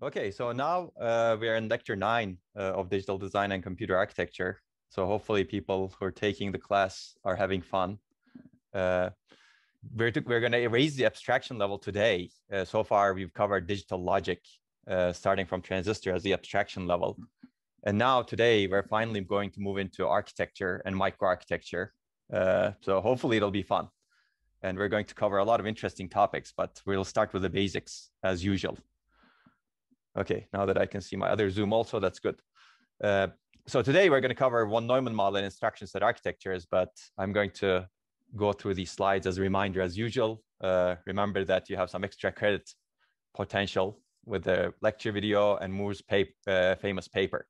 Okay, so now uh, we are in lecture nine uh, of digital design and computer architecture. So hopefully people who are taking the class are having fun. Uh, we're, we're going to raise the abstraction level today. Uh, so far, we've covered digital logic, uh, starting from transistor as the abstraction level. And now today, we're finally going to move into architecture and microarchitecture. Uh, so hopefully it'll be fun. And we're going to cover a lot of interesting topics, but we'll start with the basics as usual. Okay, now that I can see my other Zoom also, that's good. Uh, so today we're going to cover von Neumann model and instruction set architectures, but I'm going to go through these slides as a reminder as usual. Uh, remember that you have some extra credit potential with the lecture video and Moore's paper, uh, famous paper.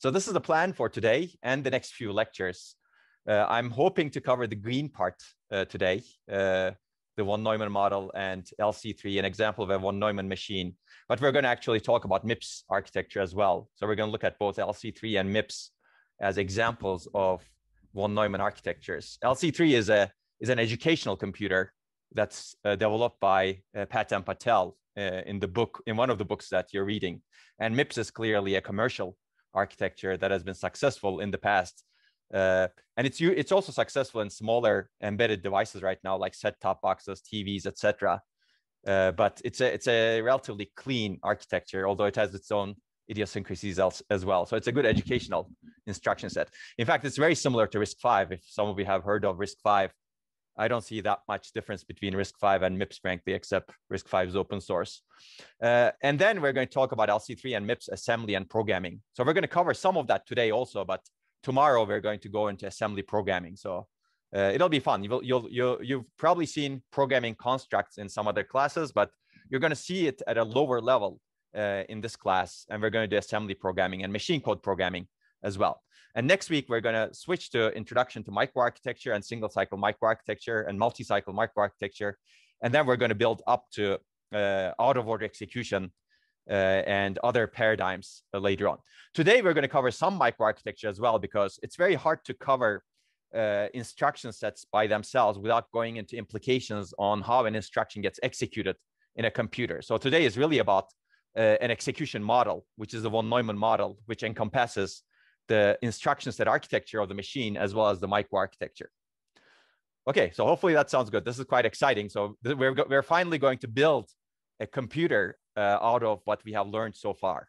So this is the plan for today and the next few lectures. Uh, I'm hoping to cover the green part uh, today, uh, the von Neumann model and LC3, an example of a von Neumann machine. But we're going to actually talk about MIPS architecture as well. So we're going to look at both LC3 and MIPS as examples of von Neumann architectures. LC3 is a is an educational computer that's uh, developed by uh, Patt and Patel uh, in the book in one of the books that you're reading. And MIPS is clearly a commercial architecture that has been successful in the past uh, and it's it's also successful in smaller embedded devices right now, like set-top boxes, TVs, etc. Uh, but it's a it's a relatively clean architecture, although it has its own idiosyncrasies as, as well. So it's a good educational instruction set. In fact, it's very similar to RISC-V. If some of you have heard of RISC-V, I don't see that much difference between RISC-V and MIPS, frankly, except RISC-V is open source. Uh, and then we're going to talk about LC3 and MIPS assembly and programming. So we're going to cover some of that today also, but tomorrow we're going to go into assembly programming. So uh, it'll be fun. You'll, you'll, you'll, you've probably seen programming constructs in some other classes, but you're going to see it at a lower level uh, in this class. And we're going to do assembly programming and machine code programming as well. And next week, we're going to switch to introduction to microarchitecture and single cycle microarchitecture and multi-cycle microarchitecture. And then we're going to build up to uh, out of order execution uh, and other paradigms uh, later on. Today, we're going to cover some microarchitecture as well, because it's very hard to cover uh, instruction sets by themselves without going into implications on how an instruction gets executed in a computer. So today is really about uh, an execution model, which is the von Neumann model, which encompasses the instruction set architecture of the machine as well as the microarchitecture. Okay, so hopefully that sounds good. This is quite exciting. So we're, we're finally going to build a computer uh, out of what we have learned so far.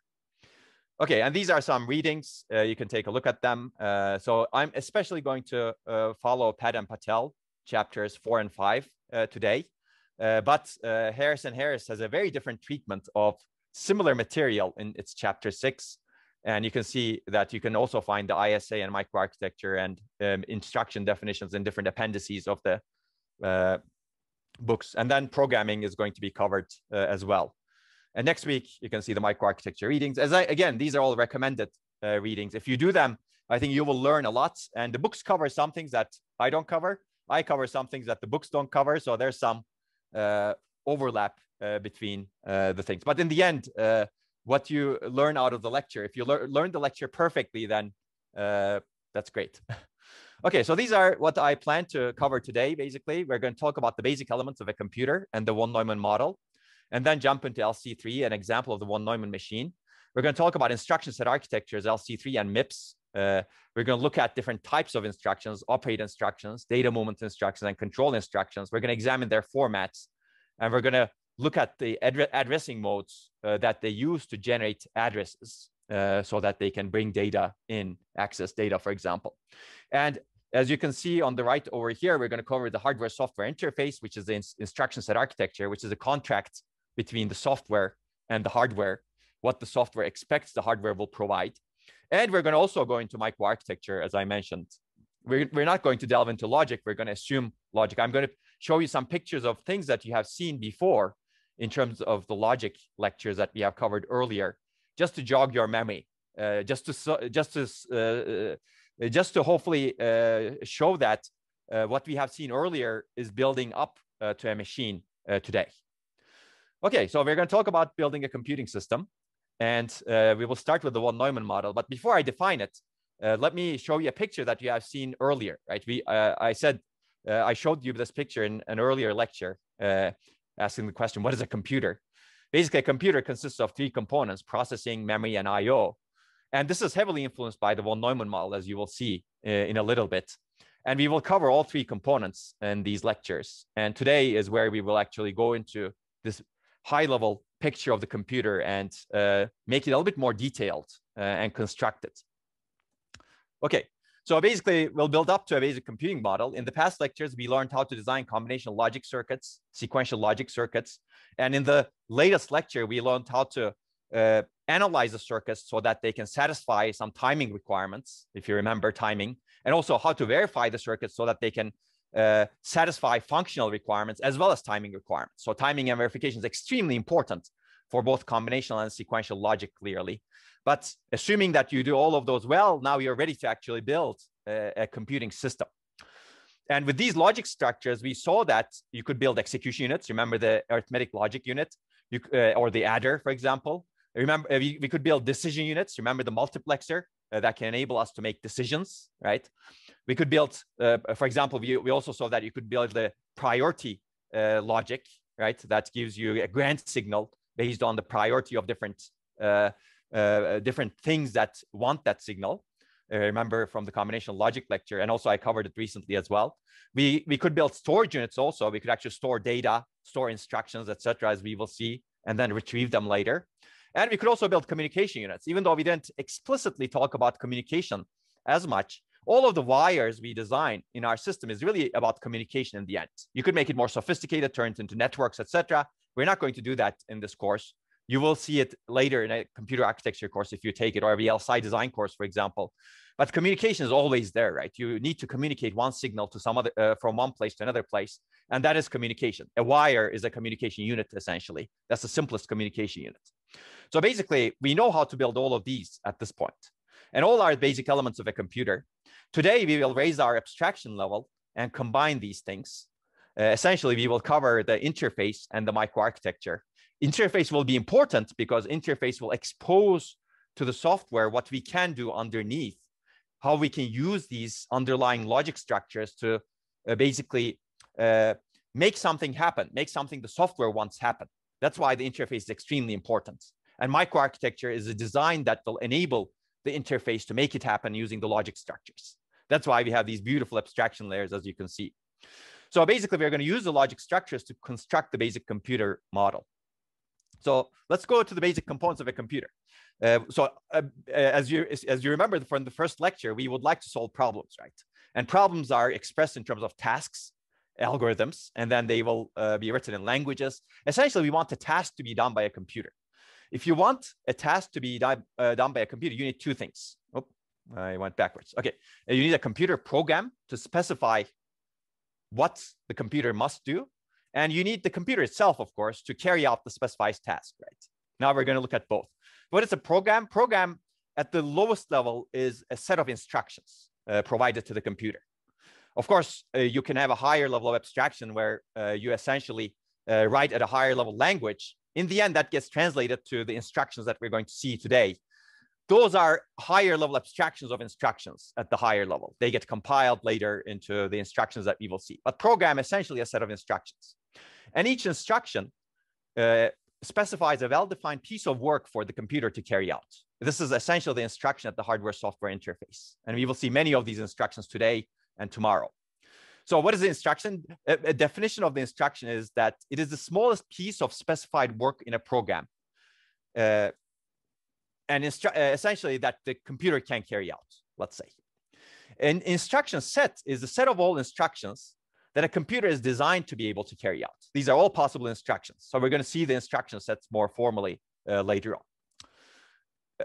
Okay, and these are some readings. Uh, you can take a look at them. Uh, so I'm especially going to uh, follow Patt and Patel chapters four and five uh, today. Uh, but Harris and Harris has a very different treatment of similar material in its chapter six. And you can see that you can also find the ISA and microarchitecture and um, instruction definitions in different appendices of the books. And then programming is going to be covered as well. And next week, you can see the microarchitecture readings. As I, again, these are all recommended uh, readings. If you do them, I think you will learn a lot. And the books cover some things that I don't cover. I cover some things that the books don't cover. So there's some uh, overlap uh, between uh, the things. But in the end, uh, what you learn out of the lecture, if you lear learn the lecture perfectly, then uh, that's great. okay, so these are what I plan to cover today. Basically, we're going to talk about the basic elements of a computer and the von Neumann model and then jump into LC3, an example of the von Neumann machine. We're going to talk about instruction set architectures, LC3 and MIPS. Uh, we're going to look at different types of instructions, operate instructions, data movement instructions, and control instructions. We're going to examine their formats, and we're going to look at the addressing modes uh, that they use to generate addresses uh, so that they can bring data in, access data, for example. And as you can see on the right over here, we're going to cover the hardware software interface, which is the instruction set architecture, which is a contract between the software and the hardware, what the software expects the hardware will provide. And we're going to also go into microarchitecture, as I mentioned. We're, we're not going to delve into logic. We're going to assume logic. I'm going to show you some pictures of things that you have seen before in terms of the logic lectures that we have covered earlier, just to jog your memory, uh, just to just to uh, uh, just to hopefully uh, show that uh, what we have seen earlier is building up uh, to a machine today. Okay, so we're going to talk about building a computing system, and uh, we will start with the von Neumann model. But before I define it, uh, let me show you a picture that you have seen earlier. Right? We, uh, I said, uh, I showed you this picture in an earlier lecture, uh, asking the question, "What is a computer?" basically a computer consists of three components, processing, memory, and IO. And this is heavily influenced by the von Neumann model, as you will see uh, in a little bit. And we will cover all three components in these lectures. And today is where we will actually go into this high level picture of the computer and uh, make it a little bit more detailed uh, and constructed. Okay, so basically we'll build up to a basic computing model. In the past lectures, we learned how to design combinational logic circuits, sequential logic circuits. And in the latest lecture, we learned how to uh, analyze the circuits so that they can satisfy some timing requirements, if you remember timing, and also how to verify the circuits so that they can uh, satisfy functional requirements as well as timing requirements. So timing and verification is extremely important for both combinational and sequential logic clearly. But assuming that you do all of those well, now you're ready to actually build a, a computing system. And with these logic structures, we saw that you could build execution units. Remember the arithmetic logic unit you, uh, or the adder, for example. Remember, uh, we, we could build decision units. Remember the multiplexer uh, that can enable us to make decisions, right? We could build, uh, for example, we, we also saw that you could build the priority uh, logic, right? That gives you a grant signal based on the priority of different uh, uh, different things that want that signal. Uh, remember from the combination logic lecture, and also I covered it recently as well. We we could build storage units also. We could actually store data, store instructions, etc., as we will see, and then retrieve them later. And we could also build communication units, even though we didn't explicitly talk about communication as much. All of the wires we design in our system is really about communication in the end. You could make it more sophisticated, turn it into networks, etc. We're not going to do that in this course. You will see it later in a computer architecture course if you take it, or a VLSI design course, for example. But communication is always there, right? You need to communicate one signal to some other uh, from one place to another place, and that is communication. A wire is a communication unit essentially. That's the simplest communication unit. So basically, we know how to build all of these at this point, and all are basic elements of a computer. Today, we will raise our abstraction level and combine these things. Uh, essentially, we will cover the interface and the microarchitecture interface will be important because interface will expose to the software what we can do underneath, how we can use these underlying logic structures to uh, basically uh, make something happen, make something the software wants happen. That's why the interface is extremely important. And microarchitecture is a design that will enable the interface to make it happen using the logic structures. That's why we have these beautiful abstraction layers, as you can see. So basically, we're going to use the logic structures to construct the basic computer model. So let's go to the basic components of a computer. Uh, so uh, uh as you as you remember from the first lecture, we would like to solve problems, right? And problems are expressed in terms of tasks, algorithms, and then they will uh, be written in languages. Essentially, we want the task to be done by a computer. If you want a task to be done, uh, done by a computer, you need two things. Oh, I went backwards. Okay, uh, you need a computer program to specify what the computer must do and you need the computer itself, of course, to carry out the specified task, right? Now we're going to look at both. What is a program? Program at the lowest level is a set of instructions uh, provided to the computer. Of course, uh, you can have a higher level of abstraction where uh, you essentially uh, write at a higher level language. In the end, that gets translated to the instructions that we're going to see today. Those are higher level abstractions of instructions at the higher level. They get compiled later into the instructions that we will see. But program essentially a set of instructions. And each instruction uh, specifies a well-defined piece of work for the computer to carry out. This is essentially the instruction at the hardware-software interface. And we will see many of these instructions today and tomorrow. So what is the instruction? A, definition of the instruction is that it is the smallest piece of specified work in a program. Uh, and uh, essentially that the computer can carry out, let's say. An instruction set is the set of all instructions that a computer is designed to be able to carry out. These are all possible instructions. So we're going to see the instruction sets more formally uh, later on.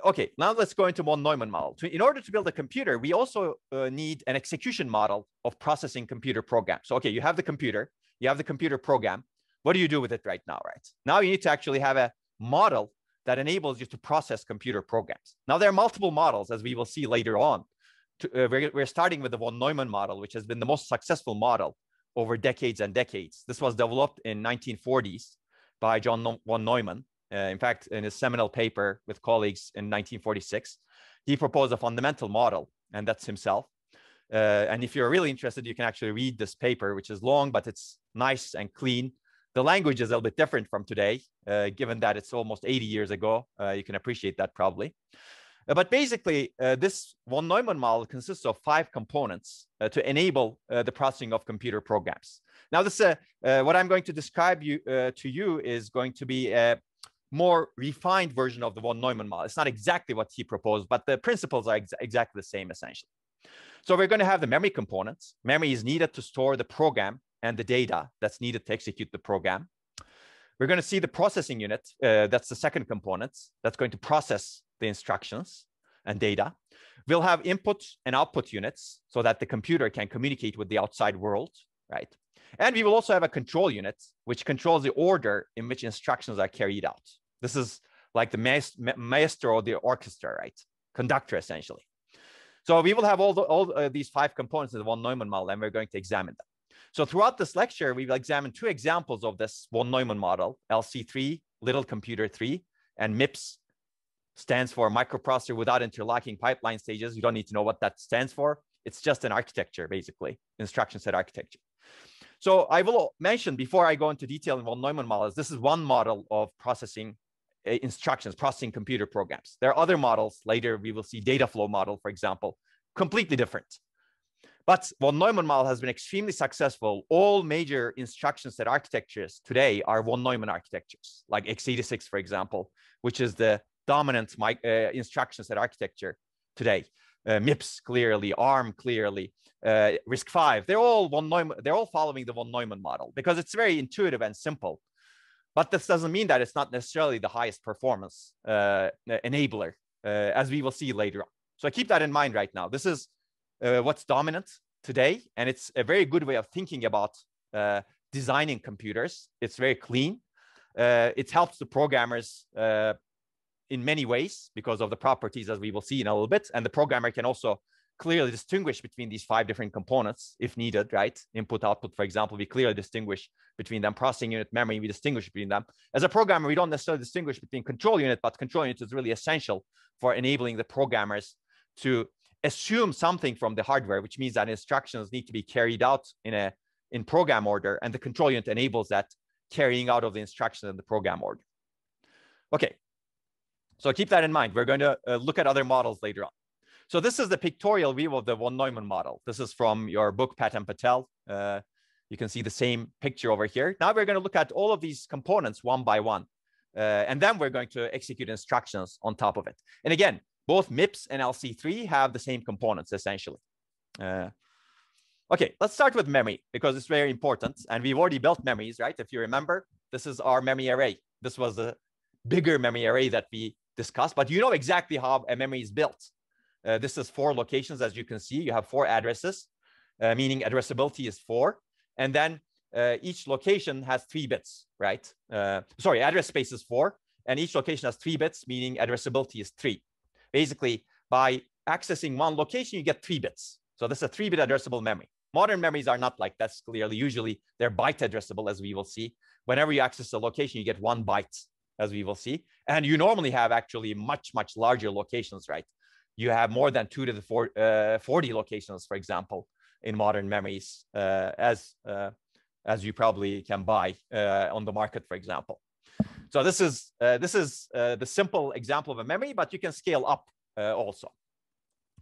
Okay, now let's go into von Neumann model. In order to build a computer, we also uh, need an execution model of processing computer programs. So, okay, you have the computer, you have the computer program. What do you do with it right now, right? Now you need to actually have a model that enables you to process computer programs. Now there are multiple models, as we will see later on. To, uh, we're, we're starting with the von Neumann model, which has been the most successful model over decades and decades. This was developed in 1940s by John von Neumann. Uh, in fact, in his seminal paper with colleagues in 1946, he proposed a fundamental model, and that's himself. Uh, and if you're really interested, you can actually read this paper, which is long, but it's nice and clean. The language is a little bit different from today, uh, given that it's almost 80 years ago. Uh, you can appreciate that probably. Uh, but basically, uh, this von Neumann model consists of five components to enable the processing of computer programs. Now, this what I'm going to describe you, to you is going to be a more refined version of the von Neumann model. It's not exactly what he proposed, but the principles are ex exactly the same essentially. So we're going to have the memory components. Memory is needed to store the program and the data that's needed to execute the program. We're going to see the processing unit. Uh, that's the second component that's going to process the instructions and data. We'll have input and output units so that the computer can communicate with the outside world, right? And we will also have a control unit, which controls the order in which instructions are carried out. This is like the maestro of the orchestra, right? Conductor, essentially. So we will have all, the, all uh, these five components in the von Neumann model, and we're going to examine them. So throughout this lecture, we will examine two examples of this von Neumann model, LC3, Little Computer 3, and MIPS stands for microprocessor without interlocking pipeline stages. You don't need to know what that stands for. It's just an architecture, basically, instruction set architecture. So I will mention before I go into detail in von Neumann models, this is one model of processing instructions, processing computer programs. There are other models later. We will see data flow model, for example, completely different. But von Neumann model has been extremely successful. All major instruction set architectures today are von Neumann architectures, like x86, for example, which is the dominant uh, instruction set architecture today. Uh, MIPS clearly, ARM clearly, uh, RISC-V. They're all von Neumann, They're all following the von Neumann model because it's very intuitive and simple. But this doesn't mean that it's not necessarily the highest performance uh, enabler, uh, as we will see later on. So keep that in mind right now. This is uh, what's dominant today, and it's a very good way of thinking about uh, designing computers. It's very clean. Uh, it helps the programmers uh, in many ways because of the properties as we will see in a little bit. And the programmer can also clearly distinguish between these five different components if needed, right? Input, output, for example, we clearly distinguish between them. Processing unit, memory, we distinguish between them. As a programmer, we don't necessarily distinguish between control unit, but control unit is really essential for enabling the programmers to assume something from the hardware, which means that instructions need to be carried out in a in program order, and the control unit enables that carrying out of the instructions in the program order. Okay, so keep that in mind. We're going to uh, look at other models later on. So this is the pictorial view of the von Neumann model. This is from your book, Patt and Patel. Uh, you can see the same picture over here. Now we're going to look at all of these components one by one. Uh, and then we're going to execute instructions on top of it. And again, both MIPS and LC3 have the same components essentially. Uh, okay, let's start with memory because it's very important. And we've already built memories, right? If you remember, this is our memory array. This was the bigger memory array that we discussed, but you know exactly how a memory is built. Uh, this is four locations, as you can see. You have four addresses, uh, meaning addressability is four. And then uh, each location has three bits, right? Uh, sorry, address space is four. And each location has three bits, meaning addressability is three. Basically, by accessing one location, you get three bits. So this is a three-bit addressable memory. Modern memories are not like that clearly. Usually they're byte addressable, as we will see. Whenever you access a location, you get one byte, as we will see. And you normally have actually much, much larger locations, right? You have more than two to the four, uh, 40 locations, for example, in modern memories, uh, as, uh, as you probably can buy uh, on the market, for example. So this is, uh, this is uh, the simple example of a memory, but you can scale up also.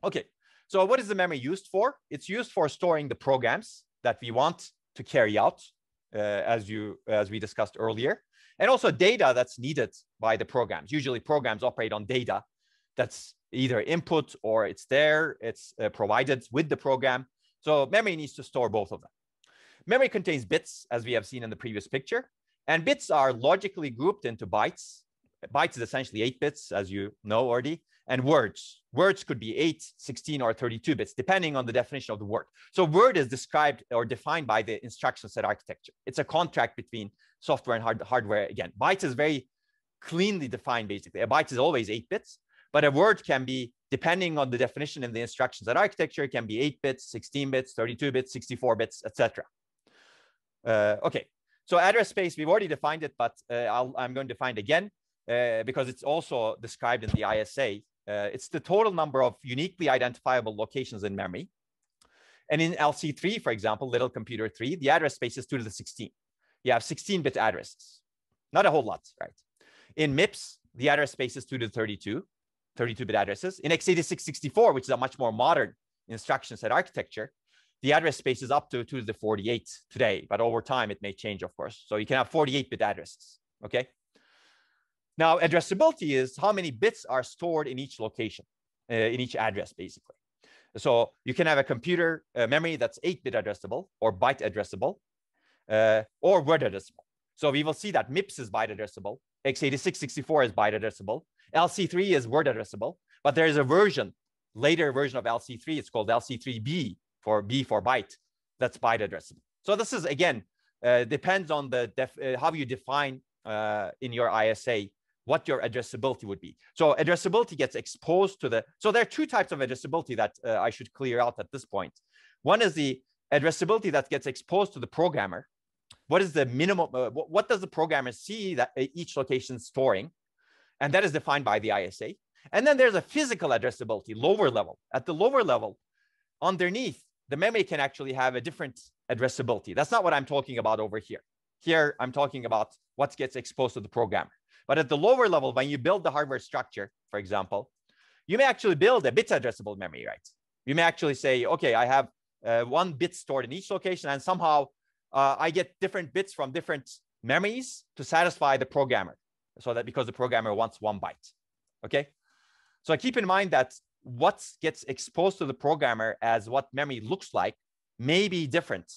Okay, so what is the memory used for? It's used for storing the programs that we want to carry out, as, you, as we discussed earlier, and also data that's needed by the programs. Usually programs operate on data that's either input or it's there, it's uh, provided with the program. So memory needs to store both of them. Memory contains bits, as we have seen in the previous picture, and bits are logically grouped into bytes. Bytes is essentially eight bits, as you know already, and words. Words could be eight, 16, or 32 bits, depending on the definition of the word. So word is described or defined by the instruction set architecture. It's a contract between software and hard hardware. Again, bytes is very cleanly defined, basically. A byte is always eight bits, but a word can be, depending on the definition in the instructions set architecture, it can be 8 bits, 16 bits, 32 bits, 64 bits, etc. Uh, okay, so address space, we've already defined it, but uh, i am going to define again uh, because it's also described in the ISA. Uh, it's the total number of uniquely identifiable locations in memory. And in LC3, for example, Little Computer 3, the address space is 2 to the 16. you have 16-bit addresses. Not a whole lot, right? In MIPS, the address space is 2 to the 32, 32-bit addresses. In x86 64, which is a much more modern instruction set architecture, the address space is up to 2 to the 48 today, but over time it may change, of course. So you can have 48-bit addresses, okay? Now, addressability is how many bits are stored in each location, uh, in each address, basically. So you can have a computer uh, memory that's 8-bit addressable or byte addressable uh, or word addressable. So we will see that MIPS is byte addressable, x86 64 is byte addressable, LC3 is word addressable, but there is a version, later version of LC3, it's called LC3B for B for byte, that's byte addressable. So this is, again, uh, depends on the uh, how you define uh, in your ISA what your addressability would be. So addressability gets exposed to the, so there are two types of addressability that uh, I should clear out at this point. One is the addressability that gets exposed to the programmer. What is the minimum, uh, what does the programmer see that uh, each location storing? And that is defined by the ISA. And then there's a physical addressability, lower level. At the lower level, underneath, the memory can actually have a different addressability. That's not what I'm talking about over here. Here, I'm talking about what gets exposed to the programmer. But at the lower level, when you build the hardware structure, for example, you may actually build a bit addressable memory, right? You may actually say, okay, I have uh, one bit stored in each location, and somehow uh, I get different bits from different memories to satisfy the programmer. So that because the programmer wants one byte, okay? So I keep in mind that what gets exposed to the programmer as what memory looks like may be different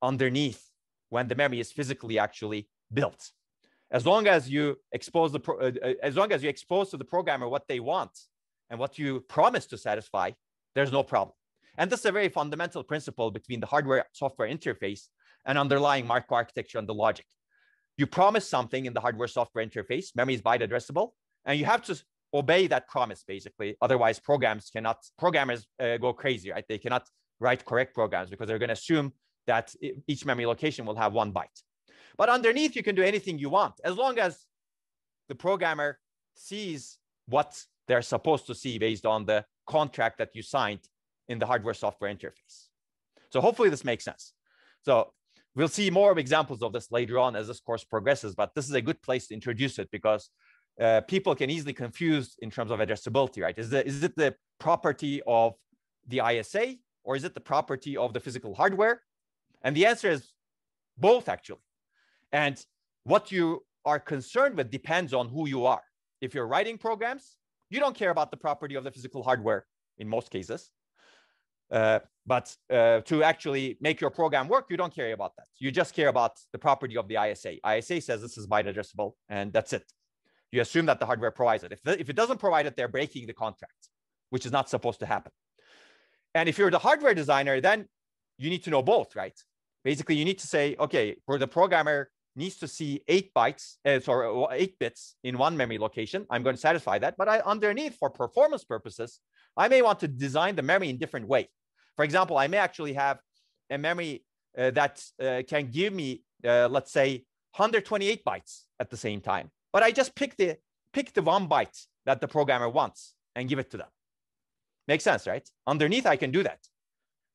underneath when the memory is physically actually built. As long as you expose the uh, uh, as long as you expose to the programmer what they want and what you promise to satisfy there's no problem. And this is a very fundamental principle between the hardware software interface and underlying microarchitecture and the logic you promise something in the hardware software interface memory is byte addressable and you have to obey that promise basically otherwise programs cannot programmers uh, go crazy right they cannot write correct programs because they're going to assume that each memory location will have one byte but underneath, you can do anything you want as long as the programmer sees what they're supposed to see based on the contract that you signed in the hardware software interface. So hopefully this makes sense. So we'll see more examples of this later on as this course progresses, but this is a good place to introduce it because uh, people can easily confuse in terms of addressability, right? Is, the, is it the property of the ISA or is it the property of the physical hardware? And the answer is both actually. And what you are concerned with depends on who you are. If you're writing programs, you don't care about the property of the physical hardware in most cases. Uh, but uh, to actually make your program work, you don't care about that. You just care about the property of the ISA. ISA says this is byte addressable, and that's it. You assume that the hardware provides it. If, the, if it doesn't provide it, they're breaking the contract, which is not supposed to happen. And if you're the hardware designer, then you need to know both, right? Basically, you need to say, okay, for the programmer, needs to see eight bytes, uh, sorry, eight bits in one memory location. I'm going to satisfy that. But I underneath, for performance purposes, I may want to design the memory in different way. For example, I may actually have a memory uh, that uh, can give me, uh, let's say, 128 bytes at the same time. But I just pick the pick the one byte that the programmer wants and give it to them. Makes sense, right? Underneath, I can do that.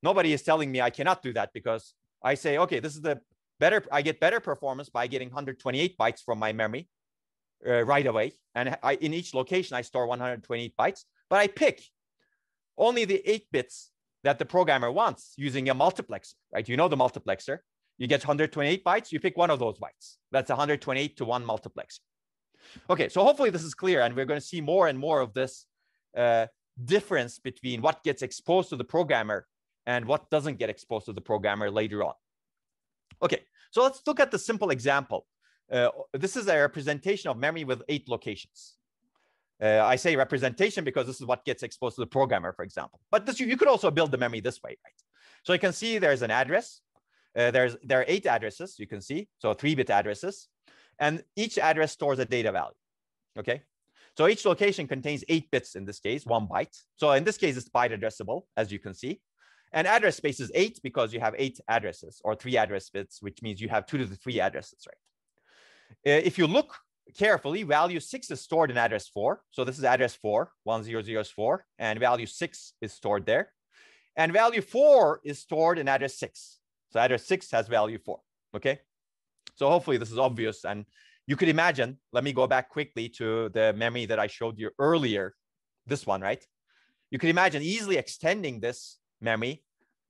Nobody is telling me I cannot do that because I say, okay, this is the better i get better performance by getting 128 bytes from my memory uh, right away and I, in each location i store 128 bytes but i pick only the eight bits that the programmer wants using a multiplexer right? You know the multiplexer. You get 128 bytes you pick one of those bytes. That's 128 to one multiplexer. Okay so hopefully this is clear and we're going to see more and more of this uh, difference between what gets exposed to the programmer and what doesn't get exposed to the programmer later on. Okay, so let's look at the simple example. Uh, this is a representation of memory with eight locations. Uh, I say representation because this is what gets exposed to the programmer, for example. But this, you, you could also build the memory this way, right? So you can see there's an address. Uh, there's there are eight addresses you can see, so three-bit addresses, and each address stores a data value. Okay, so each location contains eight bits in this case, one byte. So in this case, it's byte addressable, as you can see. And address space is eight because you have eight addresses or three address bits, which means you have two to the three addresses, right? Uh, if you look carefully, value six is stored in address four. So this is address four, one zero zero is four, and value six is stored there. And value four is stored in address six. So address six has value four, okay? So hopefully this is obvious. And you could imagine, let me go back quickly to the memory that I showed you earlier, this one, right? You could imagine easily extending this memory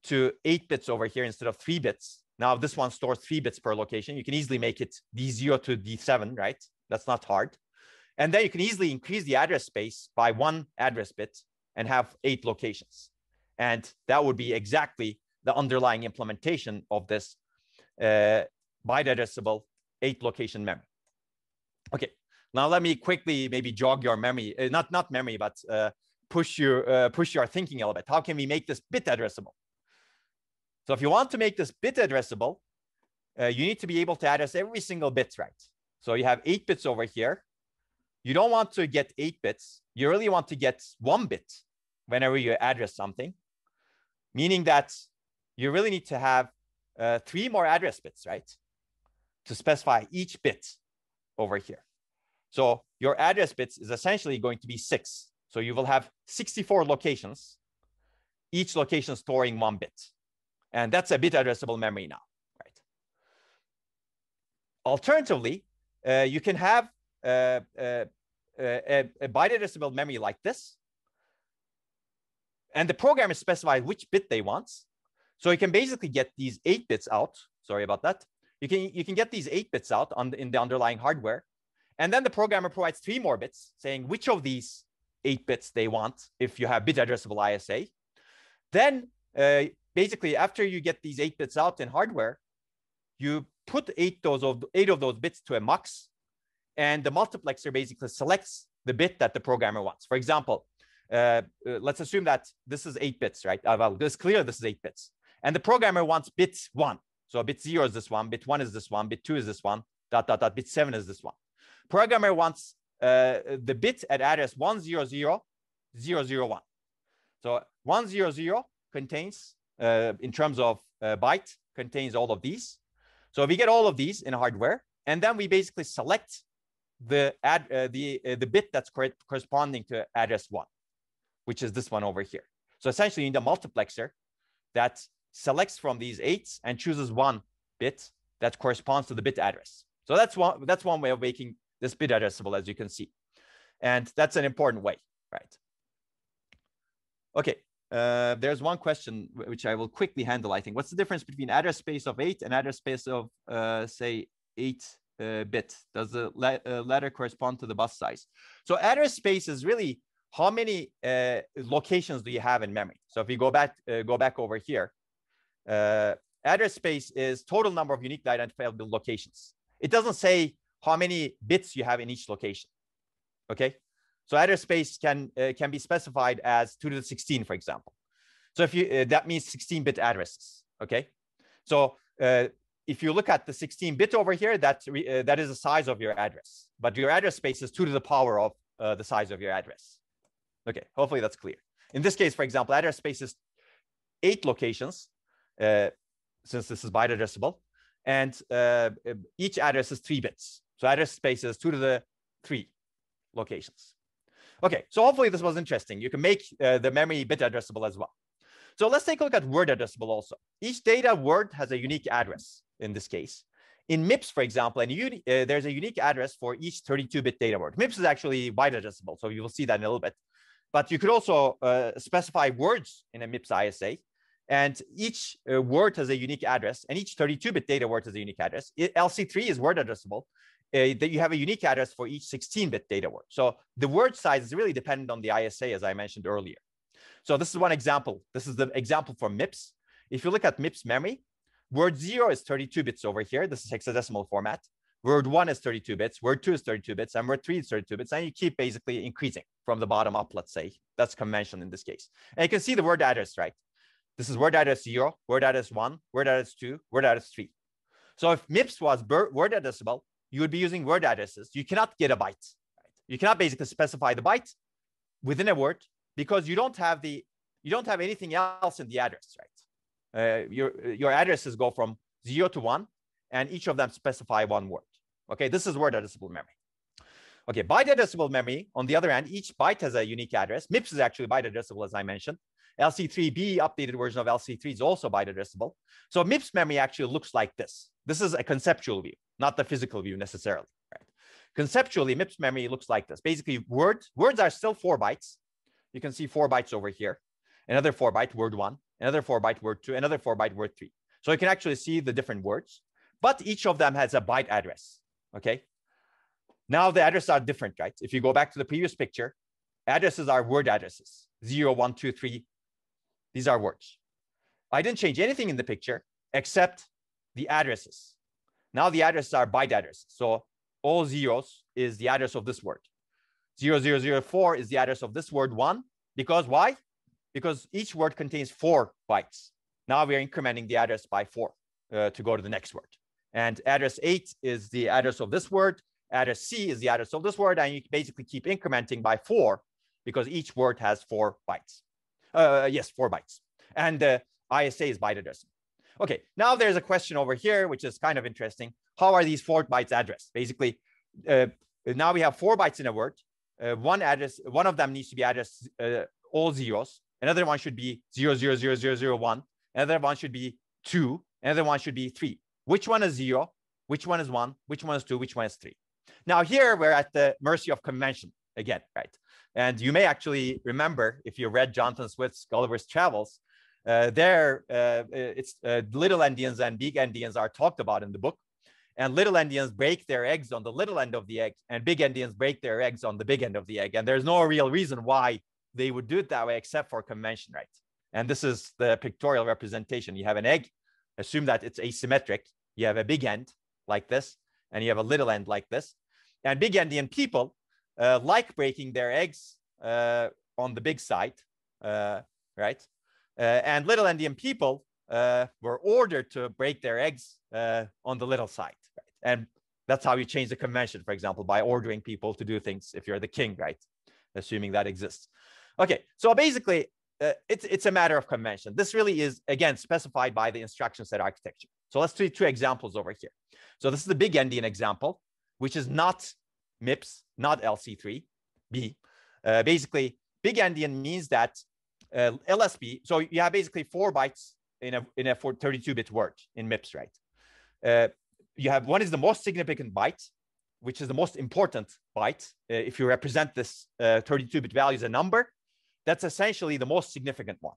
to eight bits over here instead of three bits. Now this one stores three bits per location. You can easily make it D0 to D7, right? That's not hard. And then you can easily increase the address space by one address bit and have eight locations. And that would be exactly the underlying implementation of this uh, byte addressable eight location memory. Okay, now let me quickly maybe jog your memory, uh, not, not memory, but uh, push, your, uh, push your thinking a little bit. How can we make this bit addressable? So if you want to make this bit addressable, uh, you need to be able to address every single bit, right? So you have eight bits over here. You don't want to get eight bits. You really want to get one bit whenever you address something, meaning that you really need to have uh, three more address bits, right? To specify each bit over here. So your address bits is essentially going to be six. So you will have 64 locations, each location storing one bit. And that's a bit addressable memory now, right? Alternatively, you can have uh, uh, a, a byte addressable memory like this. And the programmer specifies which bit they want. So you can basically get these eight bits out. Sorry about that. You can, you can get these eight bits out on the, in the underlying hardware. And then the programmer provides three more bits saying which of these eight bits they want if you have bit addressable ISA. Then uh, basically after you get these eight bits out in hardware, you put eight, those of, eight of those bits to a mux and the multiplexer basically selects the bit that the programmer wants. For example, uh, uh, let's assume that this is eight bits, right? Uh, well, it's clear this is eight bits. And the programmer wants bit one. So bit zero is this one, bit one is this one, bit two is this one, dot, dot, dot, bit seven is this one. Programmer wants uh, the bit at address 100, 001. So 100 contains, uh, in terms of uh, byte, contains all of these. So we get all of these in hardware, and then we basically select the ad, uh, the uh, the bit that's corresponding to address one, which is this one over here. So essentially, you need a multiplexer that selects from these eights and chooses one bit that corresponds to the bit address. So that's one that's one way of making this bit addressable, as you can see, and that's an important way, right? Okay, uh, there's one question which I will quickly handle. I think what's the difference between address space of eight and address space of uh, say eight uh, bit? Does the uh, letter correspond to the bus size? So address space is really how many uh, locations do you have in memory? So if you go back, uh, go back over here, address space is total number of uniquely identifiable locations. It doesn't say how many bits you have in each location. Okay, so address space can uh, can be specified as two to the 16, for example. So if you that means 16-bit addresses. Okay, so if you look at the 16 bit over here, that, uh, that is the size of your address. But your address space is 2 to the power of uh, the size of your address. Okay, hopefully that's clear. In this case, for example, address space is 8 locations, uh, since this is byte addressable. And uh, each address is 3 bits. So address space is 2 to the 3 locations. Okay, so hopefully this was interesting. You can make uh, the memory bit addressable as well. So let's take a look at word addressable also. Each data word has a unique address in this case. In MIPS, for example, and uh, there's a unique address for each 32-bit data word. MIPS is actually byte addressable, so you will see that in a little bit. But you could also uh, specify words in a MIPS ISA, and each uh, word has a unique address, and each 32-bit data word has a unique address. It, LC3 is word addressable, Uh, that you have a unique address for each 16-bit data word. So the word size is really dependent on the ISA, as I mentioned earlier. So this is one example. This is the example for MIPS. If you look at MIPS memory, Word zero is 32 bits over here. This is hexadecimal format. Word one is 32 bits. Word two is 32 bits. And word three is 32 bits. And you keep basically increasing from the bottom up, let's say. That's convention in this case. And you can see the word address, right? This is word address zero, word address one, word address two, word address three. So if MIPS was word addressable, you would be using word addresses. You cannot get a byte. Right? You cannot basically specify the byte within a word because you don't have the you don't have anything else in the address, right? uh, your, your addresses go from zero to one, and each of them specify one word. Okay, this is word addressable memory. Okay, byte addressable memory, on the other hand, each byte has a unique address. MIPS is actually byte addressable, as I mentioned. LC3B, updated version of LC3 is also byte addressable. So MIPS memory actually looks like this. This is a conceptual view. Not the physical view necessarily. Right? Conceptually, MIPS memory looks like this. Basically, words, words are still four bytes. You can see four bytes over here. Another four byte word one, another four byte word two, another four byte word three. So you can actually see the different words, but each of them has a byte address. Okay. Now the addresses are different, right? If you go back to the previous picture, addresses are word addresses. Zero, one, two, three. These are words. I didn't change anything in the picture except the addresses. Now the addresses are byte addresses. So all zeros is the address of this word. 0004 is the address of this word one. Because why? Because each word contains four bytes. Now we are incrementing the address by four uh, to go to the next word. And address eight is the address of this word. Address C is the address of this word. And you basically keep incrementing by four because each word has four bytes. Uh, yes, four bytes. And the ISA is byte addressing. Okay, now there's a question over here, which is kind of interesting. How are these four bytes addressed? Basically, uh, now we have four bytes in a word. Uh, one address, one of them needs to be addressed uh, all zeros. Another one should be zero, zero, zero, zero, zero, one. Another one should be two. Another one should be three. Which one is zero? Which one is one? Which one is two? Which one is three? Now here we're at the mercy of convention again, right? And you may actually remember if you read Jonathan Swift's Gulliver's Travels, uh, there uh, it's uh, little endians and big endians are talked about in the book. And little endians break their eggs on the little end of the egg, and big endians break their eggs on the big end of the egg. And there's no real reason why they would do it that way except for convention, right? And this is the pictorial representation. You have an egg, assume that it's asymmetric. You have a big end like this, and you have a little end like this. And big endian people uh, like breaking their eggs uh, on the big side, uh, right? Uh, and little endian people uh, were ordered to break their eggs uh, on the little side, right? And that's how you change the convention, for example, by ordering people to do things if you're the king, right? Assuming that exists. Okay, so basically, uh, it's, it's a matter of convention. This really is, again, specified by the instruction set architecture. So let's do two examples over here. So this is the big endian example, which is not MIPS, not LC3B. Uh, basically, big endian means that uh, LSB, so you have basically four bytes in a, in a 32-bit word in MIPS, right? Uh, you have one is the most significant byte, which is the most important byte. Uh, if you represent this 32-bit uh, value as a number, that's essentially the most significant one.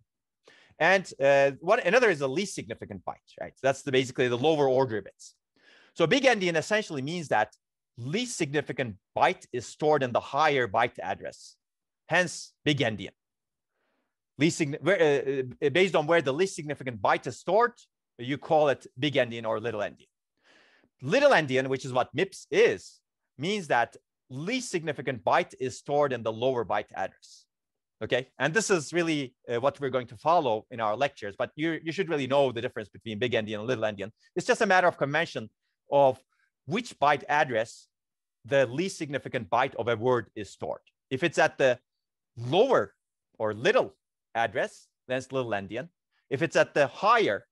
And uh, one another is the least significant byte, right? So that's the basically the lower order bits. So big endian essentially means that least significant byte is stored in the higher byte address, hence big endian. Least uh, uh, based on where the least significant byte is stored, you call it big endian or little endian. Little endian, which is what MIPS is, means that least significant byte is stored in the lower byte address. Okay, and this is really uh, what we're going to follow in our lectures, but you, you should really know the difference between big endian and little endian. It's just a matter of convention of which byte address the least significant byte of a word is stored. If it's at the lower or little address, then it's little endian. If it's at the higher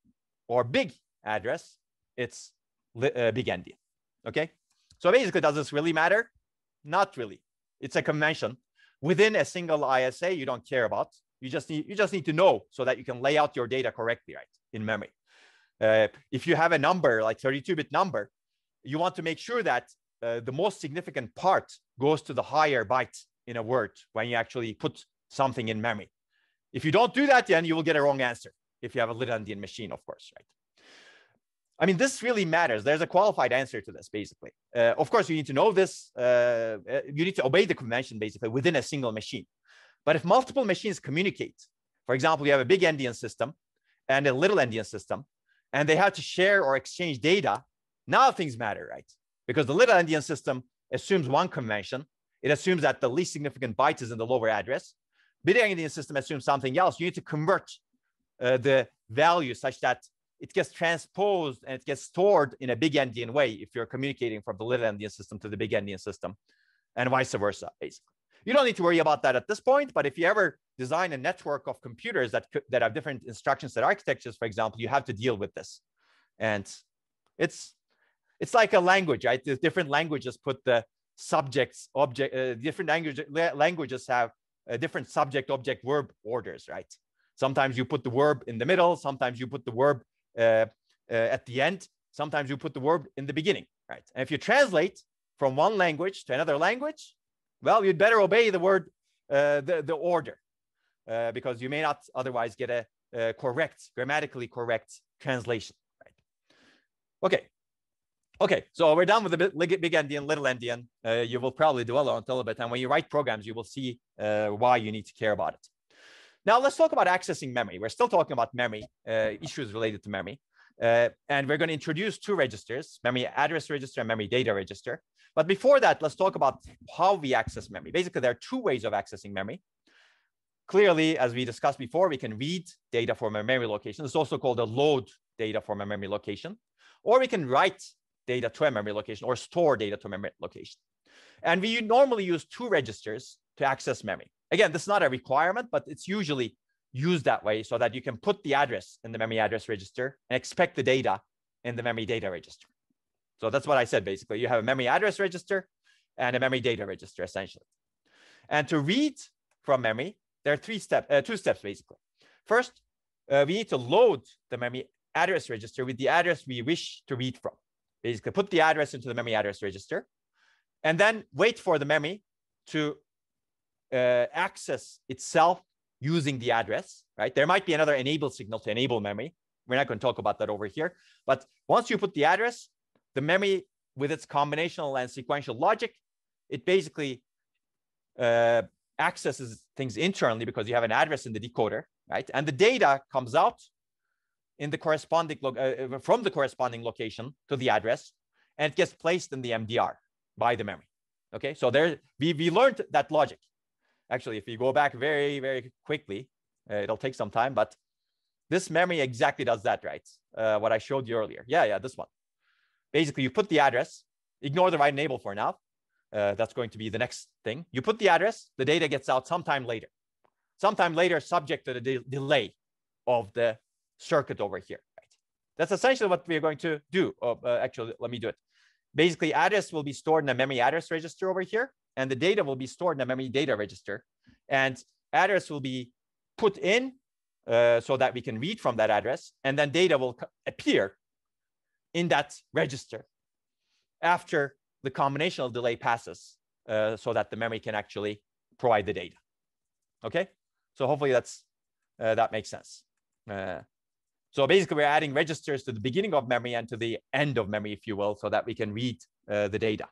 or big address, it's uh, big endian. Okay, so basically, does this really matter? Not really. It's a convention within a single ISA you don't care about. You just need you just need to know so that you can lay out your data correctly, right, in memory. Uh, if you have a number like 32-bit number, you want to make sure that uh, the most significant part goes to the higher byte in a word when you actually put something in memory. If you don't do that, then you will get a wrong answer. If you have a little endian machine, of course, right? I mean, this really matters. There's a qualified answer to this, basically. Uh, of course, you need to know this. Uh, uh, you need to obey the convention, basically, within a single machine. But if multiple machines communicate, for example, you have a big endian system and a little endian system, and they have to share or exchange data, now things matter, right? Because the little endian system assumes one convention. It assumes that the least significant byte is in the lower address. Big endian system assumes something else. You need to convert uh, the value such that it gets transposed and it gets stored in a big endian way if you're communicating from the little endian system to the big endian system and vice versa, basically. You don't need to worry about that at this point, but if you ever design a network of computers that, that have different instruction set architectures, for example, you have to deal with this. And it's, it's like a language, right? Different languages put the subjects, object, uh, different language, languages have uh, different subject, object, verb orders, right? Sometimes you put the verb in the middle. Sometimes you put the verb uh, uh, at the end. Sometimes you put the verb in the beginning. right? And if you translate from one language to another language, well, you'd better obey the word, uh, the, the order, uh, because you may not otherwise get a, a correct, grammatically correct translation, right? Okay. Okay, so we're done with the big, endian, little endian. Uh, you will probably dwell on it a little bit. And when you write programs, you will see uh, why you need to care about it. Now let's talk about accessing memory. We're still talking about memory, uh, issues related to memory. Uh, and we're going to introduce two registers, memory address register and memory data register. But before that, let's talk about how we access memory. Basically, there are two ways of accessing memory. Clearly, as we discussed before, we can read data from a memory location. It's also called a load data from a memory location. Or we can write data to a memory location or store data to a memory location. And we normally use two registers to access memory. Again, this is not a requirement, but it's usually used that way so that you can put the address in the memory address register and expect the data in the memory data register. So that's what I said, basically. You have a memory address register and a memory data register, essentially. And to read from memory, there are three steps, uh, two steps, basically. First, uh, we need to load the memory address register with the address we wish to read from. Basically, put the address into the memory address register, and then wait for the memory to uh, access itself using the address, right? There might be another enable signal to enable memory. We're not going to talk about that over here. But once you put the address, the memory with its combinational and sequential logic, it basically uh, accesses things internally because you have an address in the decoder, right? And the data comes out in the corresponding uh, uh, from the corresponding location to the address, and it gets placed in the MDR by the memory. Okay, so there we we learned that logic actually, if you go back very, very quickly, uh, it'll take some time, but this memory exactly does that, right? Uh, what I showed you earlier. Yeah, yeah, this one. Basically, you put the address, ignore the write enable for now. Uh, that's going to be the next thing. You put the address, the data gets out sometime later. Sometime later, subject to the de delay of the circuit over here. Right? That's essentially what we're going to do. Oh, uh, actually, let me do it. Basically, address will be stored in a memory address register over here and the data will be stored in a memory data register. And address will be put in uh, so that we can read from that address, and then data will appear in that register after the combinational delay passes uh, so that the memory can actually provide the data. Okay, so hopefully that's uh, that makes sense. Uh, so basically, we're adding registers to the beginning of memory and to the end of memory, if you will, so that we can read uh, the data.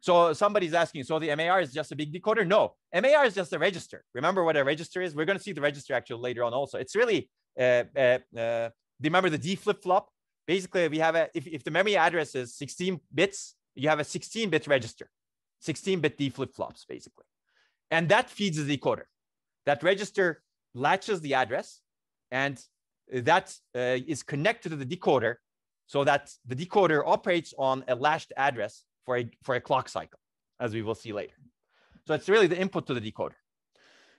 So somebody's asking, so the MAR is just a big decoder? No, MAR is just a register. Remember what a register is? We're going to see the register actually later on also. It's really, uh, uh, uh, remember the D flip-flop? Basically, we have a, if, if the memory address is 16 bits, you have a 16-bit register, 16-bit D flip-flops, basically. And that feeds the decoder. That register latches the address, and that uh, is connected to the decoder so that the decoder operates on a latched address for a, for a clock cycle, as we will see later. So it's really the input to the decoder.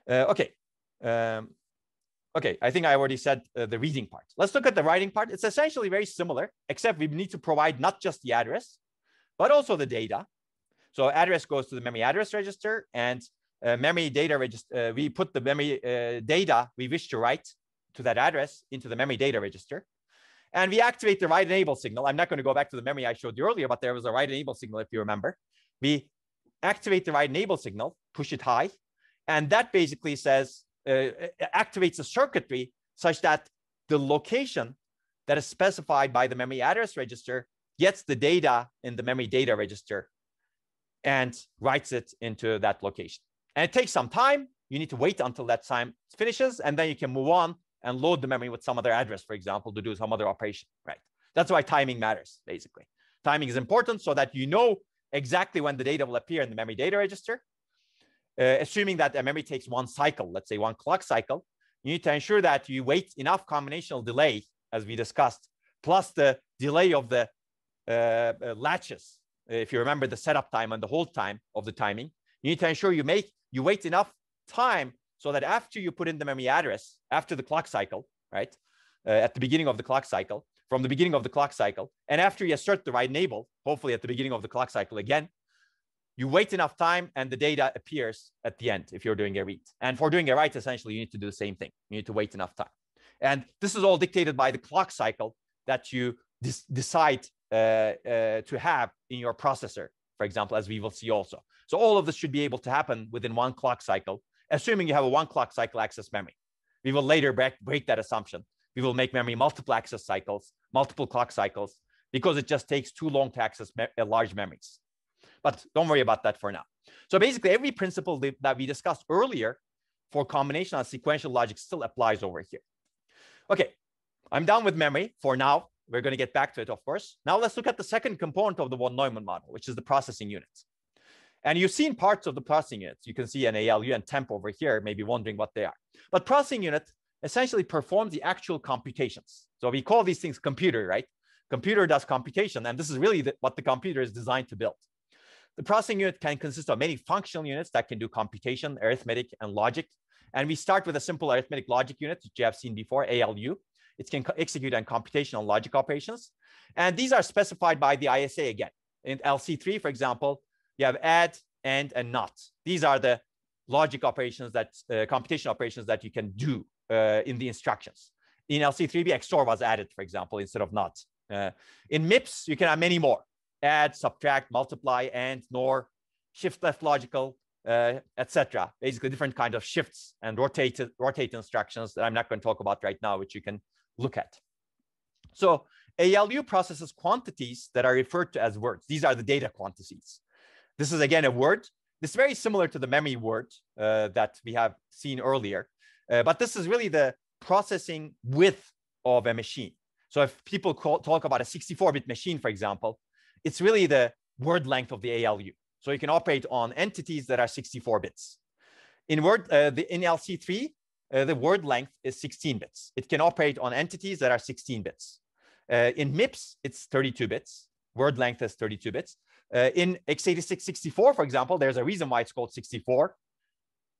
Uh, okay. Um, okay, I think I already said uh, the reading part. Let's look at the writing part. It's essentially very similar, except we need to provide not just the address, but also the data. So address goes to the memory address register and uh, memory data register. Uh, we put the memory uh, data we wish to write to that address into the memory data register. And we activate the write enable signal. I'm not going to go back to the memory I showed you earlier, but there was a write enable signal, if you remember. We activate the write enable signal, push it high, and that basically says, uh, activates a circuitry such that the location that is specified by the memory address register gets the data in the memory data register and writes it into that location. And it takes some time. You need to wait until that time finishes, and then you can move on and load the memory with some other address, for example, to do some other operation, right? That's why timing matters, basically. Timing is important so that you know exactly when the data will appear in the memory data register. Uh, assuming that a memory takes one cycle, let's say one clock cycle, you need to ensure that you wait enough combinational delay, as we discussed, plus the delay of the uh, uh, latches. If you remember the setup time and the hold time of the timing, you need to ensure you make you wait enough time so that after you put in the memory address, after the clock cycle, right, uh, at the beginning of the clock cycle, from the beginning of the clock cycle, and after you assert the write enable, hopefully at the beginning of the clock cycle again, you wait enough time and the data appears at the end if you're doing a read. And for doing a write, essentially, you need to do the same thing. You need to wait enough time. And this is all dictated by the clock cycle that you decide uh, uh, to have in your processor, for example, as we will see also. So all of this should be able to happen within one clock cycle, assuming you have a one clock cycle access memory. We will later break, break that assumption. We will make memory multiple access cycles, multiple clock cycles, because it just takes too long to access me uh, large memories. But don't worry about that for now. So basically, every principle that we discussed earlier for combination and sequential logic still applies over here. Okay, I'm done with memory for now. We're going to get back to it, of course. Now let's look at the second component of the von Neumann model, which is the processing unit. And you've seen parts of the processing units. You can see an ALU and temp over here, maybe wondering what they are. But processing unit essentially performs the actual computations. So we call these things computer, right? Computer does computation, and this is really the, what the computer is designed to build. The processing unit can consist of many functional units that can do computation, arithmetic, and logic. And we start with a simple arithmetic logic unit, which you have seen before, ALU. It can execute on computational logic operations. And these are specified by the ISA again. In LC3, for example, you have add, and, and not. These are the logic operations that, uh, computation operations that you can do uh, in the instructions. In LC3B, XOR was added, for example, instead of not. Uh, in MIPS, you can have many more. Add, subtract, multiply, and, nor, shift left logical, uh, etc. Basically different kind of shifts and rotate, rotate instructions that I'm not going to talk about right now, which you can look at. So ALU processes quantities that are referred to as words. These are the data quantities. This is again a word. This is very similar to the memory word uh, that we have seen earlier, uh, but this is really the processing width of a machine. So if people call, talk about a 64-bit machine, for example, it's really the word length of the ALU. So you can operate on entities that are 64 bits. In word, uh, the, in LC3, uh, the word length is 16 bits. It can operate on entities that are 16 bits. Uh, in MIPS, it's 32 bits. Word length is 32 bits. Uh, in x86 64, for example, there's a reason why it's called 64.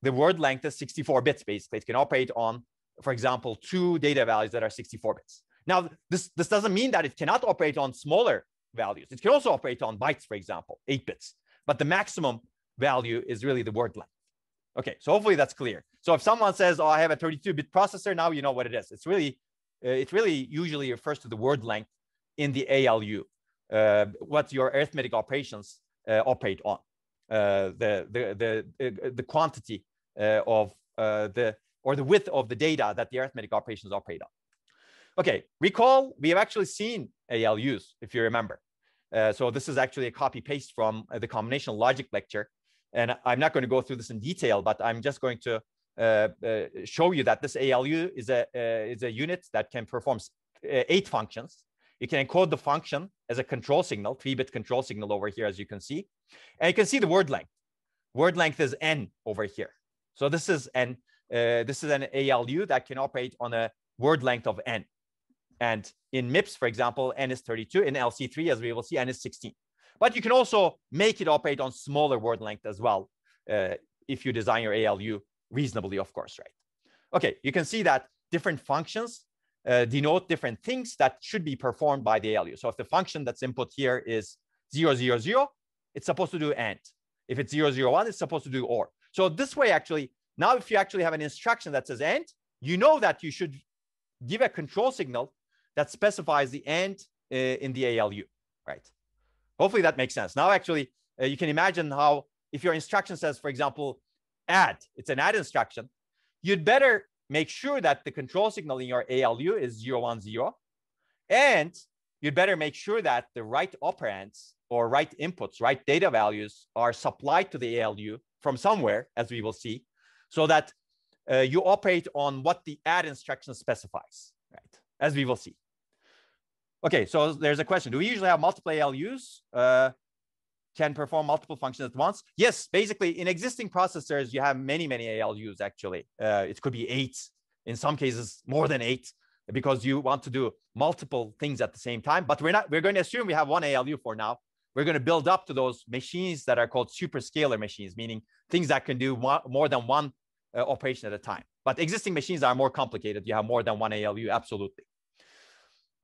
The word length is 64 bits, basically. It can operate on, for example, two data values that are 64 bits. Now, this, this doesn't mean that it cannot operate on smaller values. It can also operate on bytes, for example, 8 bits. But the maximum value is really the word length. Okay, so hopefully that's clear. So if someone says, "Oh, I have a 32-bit processor," now you know what it is. It's really, uh, it really usually refers to the word length in the ALU, what your arithmetic operations uh, operate on, uh, the the the the quantity uh, of uh, the or the width of the data that the arithmetic operations operate on. Okay, recall we have actually seen ALUs, if you remember. so this is actually a copy paste from the combinational logic lecture and I'm not going to go through this in detail, but I'm just going to uh, uh, show you that this ALU is a, uh, is a unit that can perform uh, eight functions. You can encode the function as a control signal, three-bit control signal over here, as you can see. And you can see the word length. Word length is n over here. So this is an uh, this is an ALU that can operate on a word length of n. And in MIPS, for example, n is 32. In LC3, as we will see, n is 16. But you can also make it operate on smaller word length as well, uh, if you design your ALU reasonably, of course, right? Okay, you can see that different functions uh, denote different things that should be performed by the ALU. So if the function that's input here is 000, it's supposed to do AND. If it's 001, it's supposed to do OR. So this way, actually, now if you actually have an instruction that says AND, you know that you should give a control signal that specifies the AND uh, in the ALU, right? Hopefully that makes sense. Now, actually, uh, you can imagine how if your instruction says, for example, add, it's an add instruction, you'd better make sure that the control signal in your ALU is 010. And you'd better make sure that the right operands or right inputs, right data values are supplied to the ALU from somewhere, as we will see, so that uh, you operate on what the add instruction specifies, right? As we will see. Okay, so there's a question. Do we usually have multiple ALUs? Uh, can perform multiple functions at once? Yes, basically in existing processors, you have many, many ALUs actually. Uh, it could be eight, in some cases more than eight, because you want to do multiple things at the same time. But we're not, we're going to assume we have one ALU for now. We're going to build up to those machines that are called superscalar machines, meaning things that can do one, more than one uh, operation at a time. But existing machines are more complicated. You have more than one ALU, absolutely.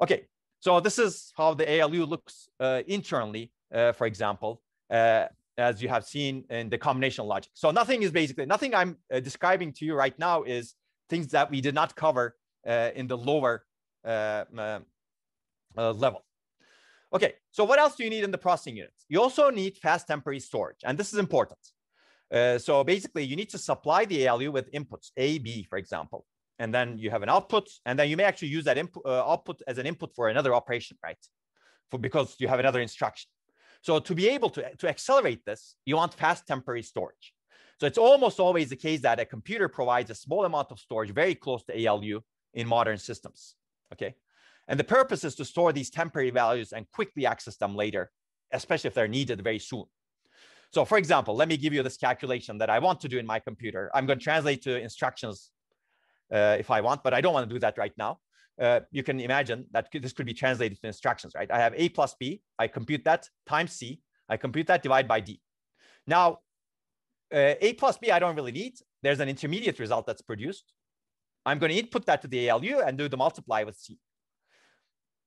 Okay, so this is how the ALU looks uh, internally, for example, uh, as you have seen in the combination logic. So nothing is basically, nothing I'm uh, describing to you right now is things that we did not cover uh, in the lower uh, level. Okay, so what else do you need in the processing units? You also need fast temporary storage, and this is important. Uh, so basically, you need to supply the ALU with inputs, A, B, for example, and then you have an output, and then you may actually use that input uh, output as an input for another operation, right? For because you have another instruction. So to be able to, to accelerate this, you want fast temporary storage. So it's almost always the case that a computer provides a small amount of storage very close to ALU in modern systems. Okay. And the purpose is to store these temporary values and quickly access them later, especially if they're needed very soon. So for example, let me give you this calculation that I want to do in my computer. I'm going to translate to instructions uh, if I want, but I don't want to do that right now. Uh, you can imagine that this could be translated to instructions, right? I have A plus B, I compute that times C, I compute that divide by D. Now, uh, A plus B, I don't really need. There's an intermediate result that's produced. I'm going to input that to the ALU and do the multiply with C,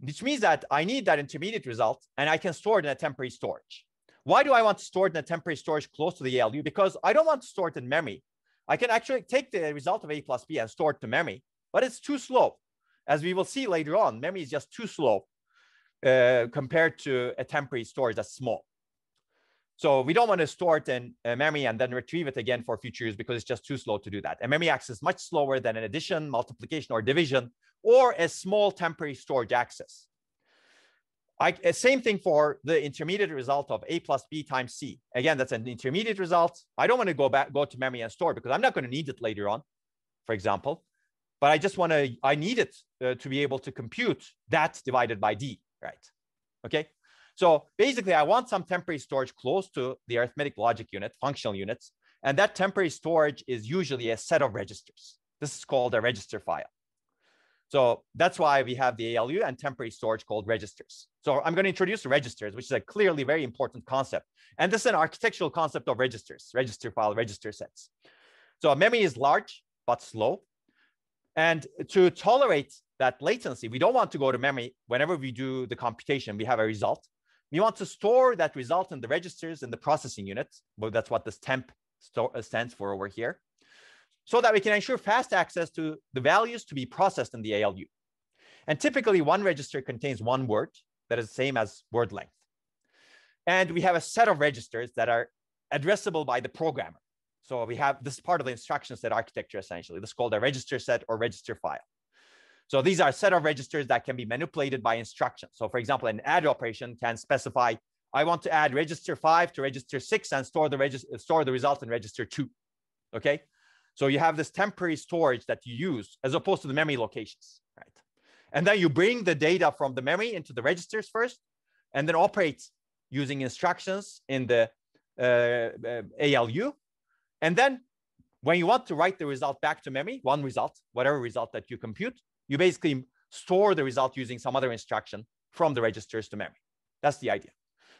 which means that I need that intermediate result and I can store it in a temporary storage. Why do I want to store it in a temporary storage close to the ALU? Because I don't want to store it in memory. I can actually take the result of A plus B and store it to memory, but it's too slow. As we will see later on, memory is just too slow uh, compared to a temporary storage that's small. So we don't want to store it in memory and then retrieve it again for future use because it's just too slow to do that. And memory access is much slower than an addition, multiplication, or division, or a small temporary storage access. I, uh, same thing for the intermediate result of a plus b times c. Again, that's an intermediate result. I don't want to go back, go to memory and store because I'm not going to need it later on, for example. But I just want to, I need it uh, to be able to compute that divided by d, right? Okay. So basically, I want some temporary storage close to the arithmetic logic unit, functional units. And that temporary storage is usually a set of registers. This is called a register file. So that's why we have the ALU and temporary storage called registers. So I'm going to introduce registers, which is a clearly very important concept. And this is an architectural concept of registers, register file, register sets. So memory is large, but slow. And to tolerate that latency, we don't want to go to memory whenever we do the computation, we have a result. We want to store that result in the registers in the processing unit. Well, that's what this temp uh, stands for over here. So that we can ensure fast access to the values to be processed in the ALU. And typically one register contains one word that is the same as word length. And we have a set of registers that are addressable by the programmer. So we have this part of the instruction set architecture essentially. This is called a register set or register file. So these are a set of registers that can be manipulated by instructions. So for example, an add operation can specify, I want to add register five to register six and store the, register, store the result in register two, okay? So you have this temporary storage that you use as opposed to the memory locations, right? And then you bring the data from the memory into the registers first, and then operate using instructions in the uh, uh, ALU. And then when you want to write the result back to memory, one result, whatever result that you compute, you basically store the result using some other instruction from the registers to memory. That's the idea.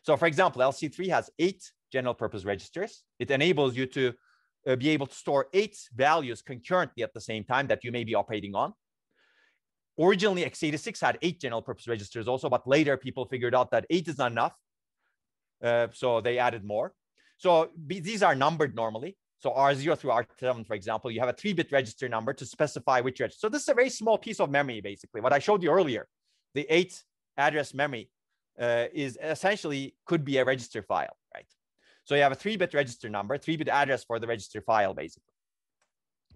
So for example, LC3 has eight general purpose registers. It enables you to uh, be able to store eight values concurrently at the same time that you may be operating on. Originally, x86 had eight general purpose registers also, but later people figured out that eight is not enough. Uh, so they added more. So these are numbered normally. So R0 through R7, for example, you have a three bit register number to specify which register. So this is a very small piece of memory, basically. What I showed you earlier, the eight address memory uh, is essentially could be a register file, right? So you have a three bit register number, three bit address for the register file, basically.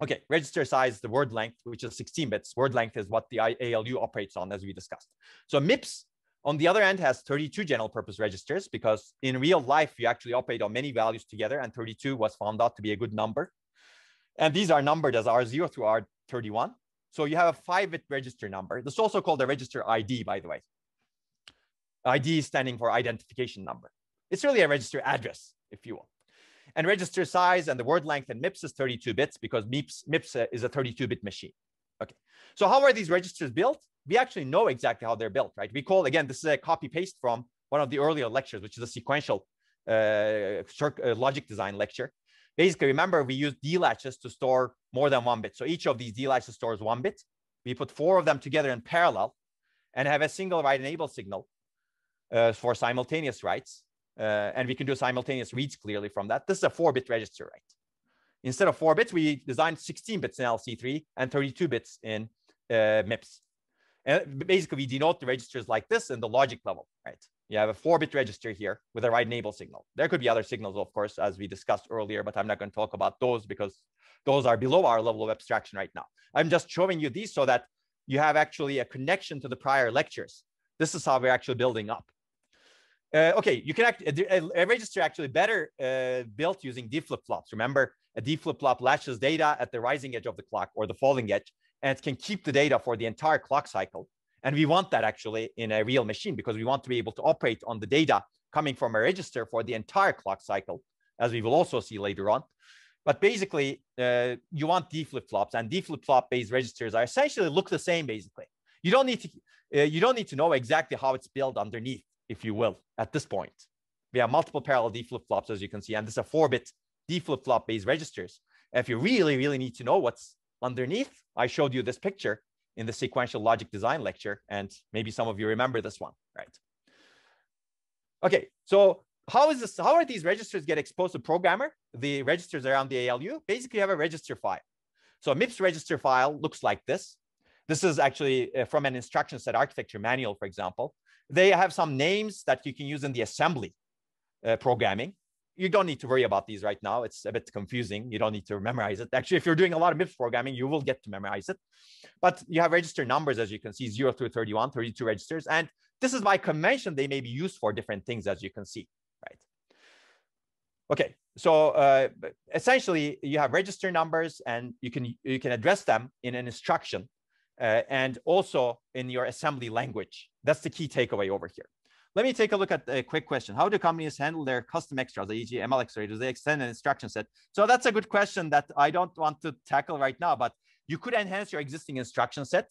Okay, register size, the word length, which is 16 bits. Word length is what the ALU operates on, as we discussed. So MIPS on the other end has 32 general purpose registers because in real life, you actually operate on many values together and 32 was found out to be a good number. And these are numbered as R0 through R31. So you have a five bit register number. This is also called a register ID, by the way. ID standing for identification number. It's really a register address, if you will. And register size and the word length and MIPS is 32 bits because MIPS, MIPS is a 32 bit machine. Okay. So how are these registers built? We actually know exactly how they're built, right? We call, again, this is a copy paste from one of the earlier lectures, which is a sequential uh, uh, logic design lecture. Basically, remember, we use D latches to store more than one bit. So each of these D latches stores one bit. We put four of them together in parallel and have a single write enable signal uh, for simultaneous writes. Uh, and we can do simultaneous reads clearly from that. This is a four bit register, right? Instead of four bits, we designed 16 bits in LC3 and 32 bits in uh, MIPS. And basically, we denote the registers like this in the logic level, right? You have a four bit register here with a write enable signal. There could be other signals, of course, as we discussed earlier, but I'm not going to talk about those because those are below our level of abstraction right now. I'm just showing you these so that you have actually a connection to the prior lectures. This is how we're actually building up. Uh, okay, you can act a, a register actually better uh, built using D flip-flops. Remember, a D flip-flop latches data at the rising edge of the clock or the falling edge, and it can keep the data for the entire clock cycle. And we want that actually in a real machine because we want to be able to operate on the data coming from a register for the entire clock cycle, as we will also see later on. But basically, uh, you want D flip-flops, and D flip-flop based registers are essentially look the same. Basically, you don't need to uh, you don't need to know exactly how it's built underneath if you will, at this point. We have multiple parallel D flip-flops, as you can see, and this is a four-bit D flip-flop based registers. If you really, really need to know what's underneath, I showed you this picture in the sequential logic design lecture, and maybe some of you remember this one, right? Okay, so how is this? How are these registers get exposed to programmer? The registers around the ALU basically have a register file. So a MIPS register file looks like this. This is actually uh, from an instruction set architecture manual, for example. They have some names that you can use in the assembly uh, programming. You don't need to worry about these right now. It's a bit confusing. You don't need to memorize it. Actually, if you're doing a lot of MIPS programming, you will get to memorize it. But you have register numbers, as you can see, 0 through 31, 32 registers. And this is by convention, they may be used for different things, as you can see, right? Okay, so uh, essentially you have register numbers and you can, you can address them in an instruction uh, and also in your assembly language. That's the key takeaway over here. Let me take a look at a quick question. How do companies handle their custom extras, e.g. ML accelerators? They extend an instruction set. So that's a good question that I don't want to tackle right now, but you could enhance your existing instruction set.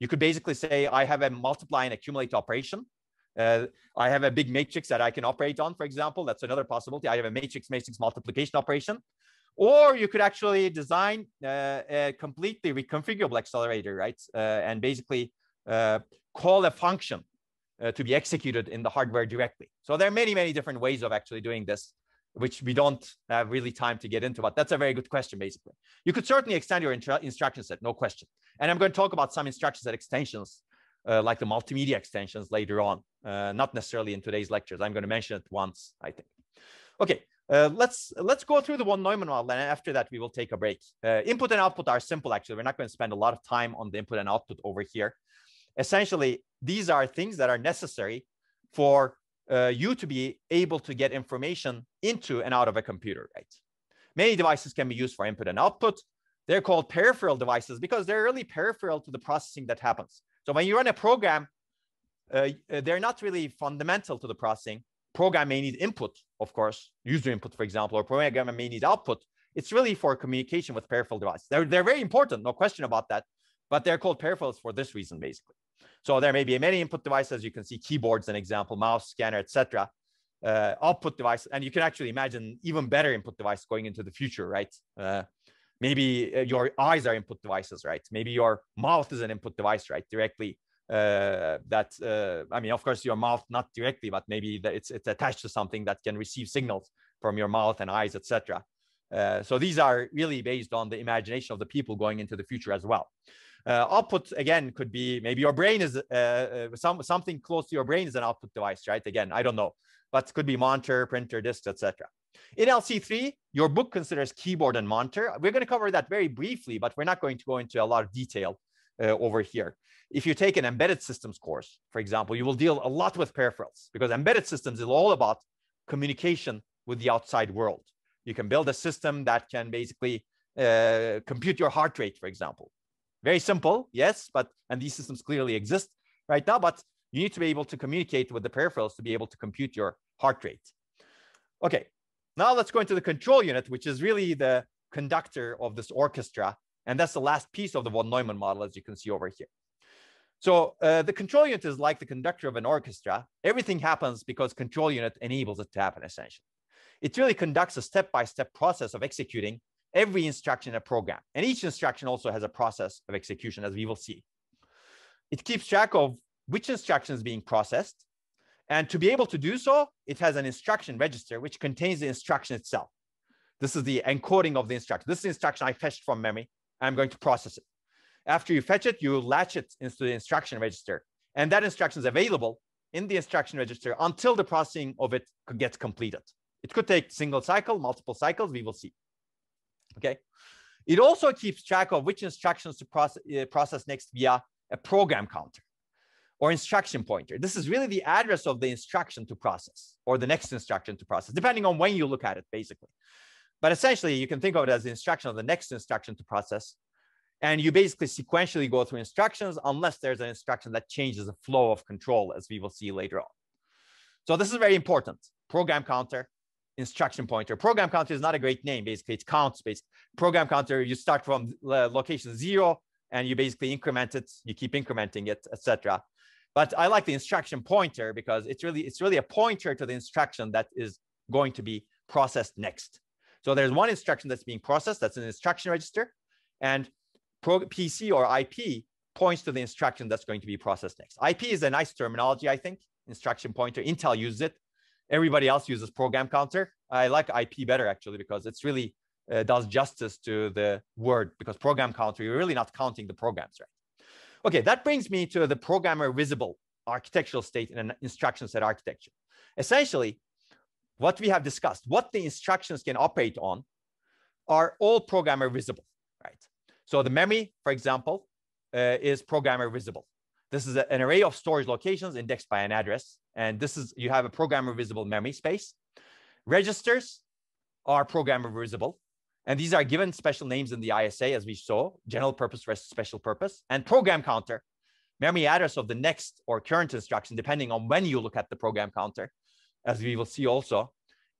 You could basically say, I have a multiply and accumulate operation. Uh, I have a big matrix that I can operate on, for example. That's another possibility. I have a matrix matrix multiplication operation. Or you could actually design uh, a completely reconfigurable accelerator, right? Uh, and basically uh, call a function uh, to be executed in the hardware directly. So there are many, many different ways of actually doing this, which we don't have really time to get into, but that's a very good question, basically. You could certainly extend your instruction set, no question. And I'm going to talk about some instruction set extensions, uh, like the multimedia extensions later on, uh, not necessarily in today's lectures. I'm going to mention it once, I think. Okay, uh, let's let's go through the von Neumann model, and after that we will take a break. Uh, input and output are simple. Actually, we're not going to spend a lot of time on the input and output over here. Essentially, these are things that are necessary for uh, you to be able to get information into and out of a computer. Right? Many devices can be used for input and output. They're called peripheral devices because they're really peripheral to the processing that happens. So when you run a program, uh, they're not really fundamental to the processing program may need input, of course, user input, for example, or program may need output. It's really for communication with peripheral devices. They're, they're very important, no question about that, but they're called peripherals for this reason, basically. So there may be many input devices. You can see keyboards, an example, mouse, scanner, etc. Uh, output device, and you can actually imagine even better input device going into the future, right? Uh, maybe uh, your eyes are input devices, right? Maybe your mouth is an input device, right? Directly uh, that uh, I mean, of course, your mouth not directly, but maybe it's it's attached to something that can receive signals from your mouth and eyes, etc. Uh, so these are really based on the imagination of the people going into the future as well. Uh, output again could be maybe your brain is uh, uh, some something close to your brain is an output device, right? Again, I don't know, but it could be monitor, printer, disk, etc. In LC3, your book considers keyboard and monitor. We're going to cover that very briefly, but we're not going to go into a lot of detail over here if you take an embedded systems course, for example, you will deal a lot with peripherals because embedded systems is all about communication with the outside world. You can build a system that can basically uh, compute your heart rate, for example. Very simple, yes, but and these systems clearly exist right now, but you need to be able to communicate with the peripherals to be able to compute your heart rate. Okay, now let's go into the control unit, which is really the conductor of this orchestra. And that's the last piece of the von Neumann model, as you can see over here. So uh, the control unit is like the conductor of an orchestra. Everything happens because control unit enables it to happen essentially. It really conducts a step-by-step -step process of executing every instruction in a program. And each instruction also has a process of execution as we will see. It keeps track of which instruction is being processed. And to be able to do so, it has an instruction register which contains the instruction itself. This is the encoding of the instruction. This is the instruction I fetched from memory. I'm going to process it. After you fetch it, you latch it into the instruction register. And that instruction is available in the instruction register until the processing of it gets completed. It could take single cycle, multiple cycles, we will see. Okay. It also keeps track of which instructions to process, uh, process next via a program counter or instruction pointer. This is really the address of the instruction to process or the next instruction to process, depending on when you look at it, basically. But essentially, you can think of it as the instruction of the next instruction to process. And you basically sequentially go through instructions unless there's an instruction that changes the flow of control, as we will see later on. So this is very important. Program counter, instruction pointer. Program counter is not a great name. Basically, it counts. Basically, program counter, you start from uh, location zero and you basically increment it. You keep incrementing it, etc. But I like the instruction pointer because it's really it's really a pointer to the instruction that is going to be processed next. So there's one instruction that's being processed. That's an instruction register, and PC or IP points to the instruction that's going to be processed next. IP is a nice terminology, I think. Instruction pointer. Intel uses it. Everybody else uses program counter. I like IP better actually because it's really uh, does justice to the word because program counter, you're really not counting the programs, right? Okay, that brings me to the programmer visible architectural state in an instruction set architecture. Essentially, what we have discussed, what the instructions can operate on are all programmer visible, right? So the memory, for example, uh, is programmer visible. This is an array of storage locations indexed by an address. And this is, you have a programmer visible memory space. Registers are programmer visible. And these are given special names in the ISA, as we saw, general purpose versus special purpose, and program counter, memory address of the next or current instruction, depending on when you look at the program counter, as we will see also,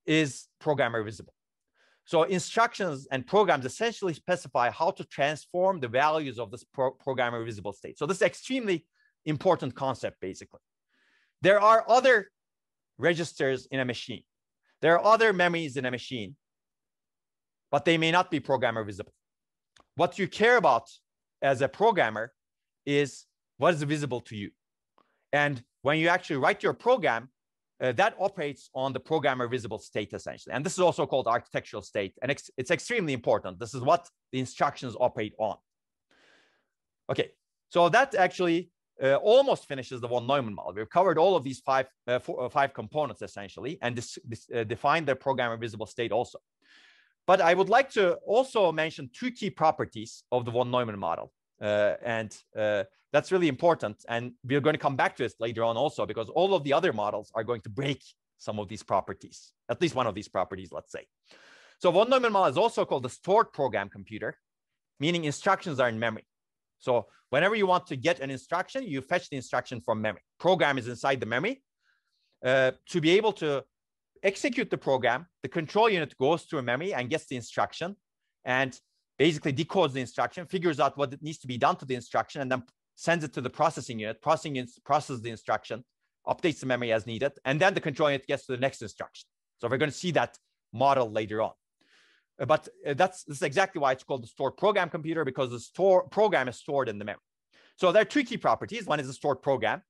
is programmer visible. So instructions and programs essentially specify how to transform the values of this pro programmer visible state. So this is extremely important concept, basically. There are other registers in a machine. There are other memories in a machine but they may not be programmer visible. What you care about as a programmer is what is visible to you. And when you actually write your program, uh, that operates on the programmer visible state essentially. And this is also called architectural state. And it's, it's extremely important. This is what the instructions operate on. Okay, so that actually uh, almost finishes the von Neumann model. We've covered all of these five, uh, four, uh, five components essentially and this, this uh, define the programmer visible state also. But I would like to also mention two key properties of the von Neumann model. Uh, and uh, that's really important. And we're going to come back to this later on also, because all of the other models are going to break some of these properties, at least one of these properties, let's say. So von Neumann model is also called the stored program computer, meaning instructions are in memory. So whenever you want to get an instruction, you fetch the instruction from memory. Program is inside the memory. Uh, to be able to execute the program, the control unit goes through a memory and gets the instruction and basically decodes the instruction, figures out what needs to be done to the instruction, and then sends it to the processing unit. Processing unit processes the instruction, updates the memory as needed, and then the control unit gets to the next instruction. So we're going to see that model later on. Uh, but uh, that's, that's exactly why it's called the stored program computer because the store program is stored in the memory. So there are two key properties. One is the stored program,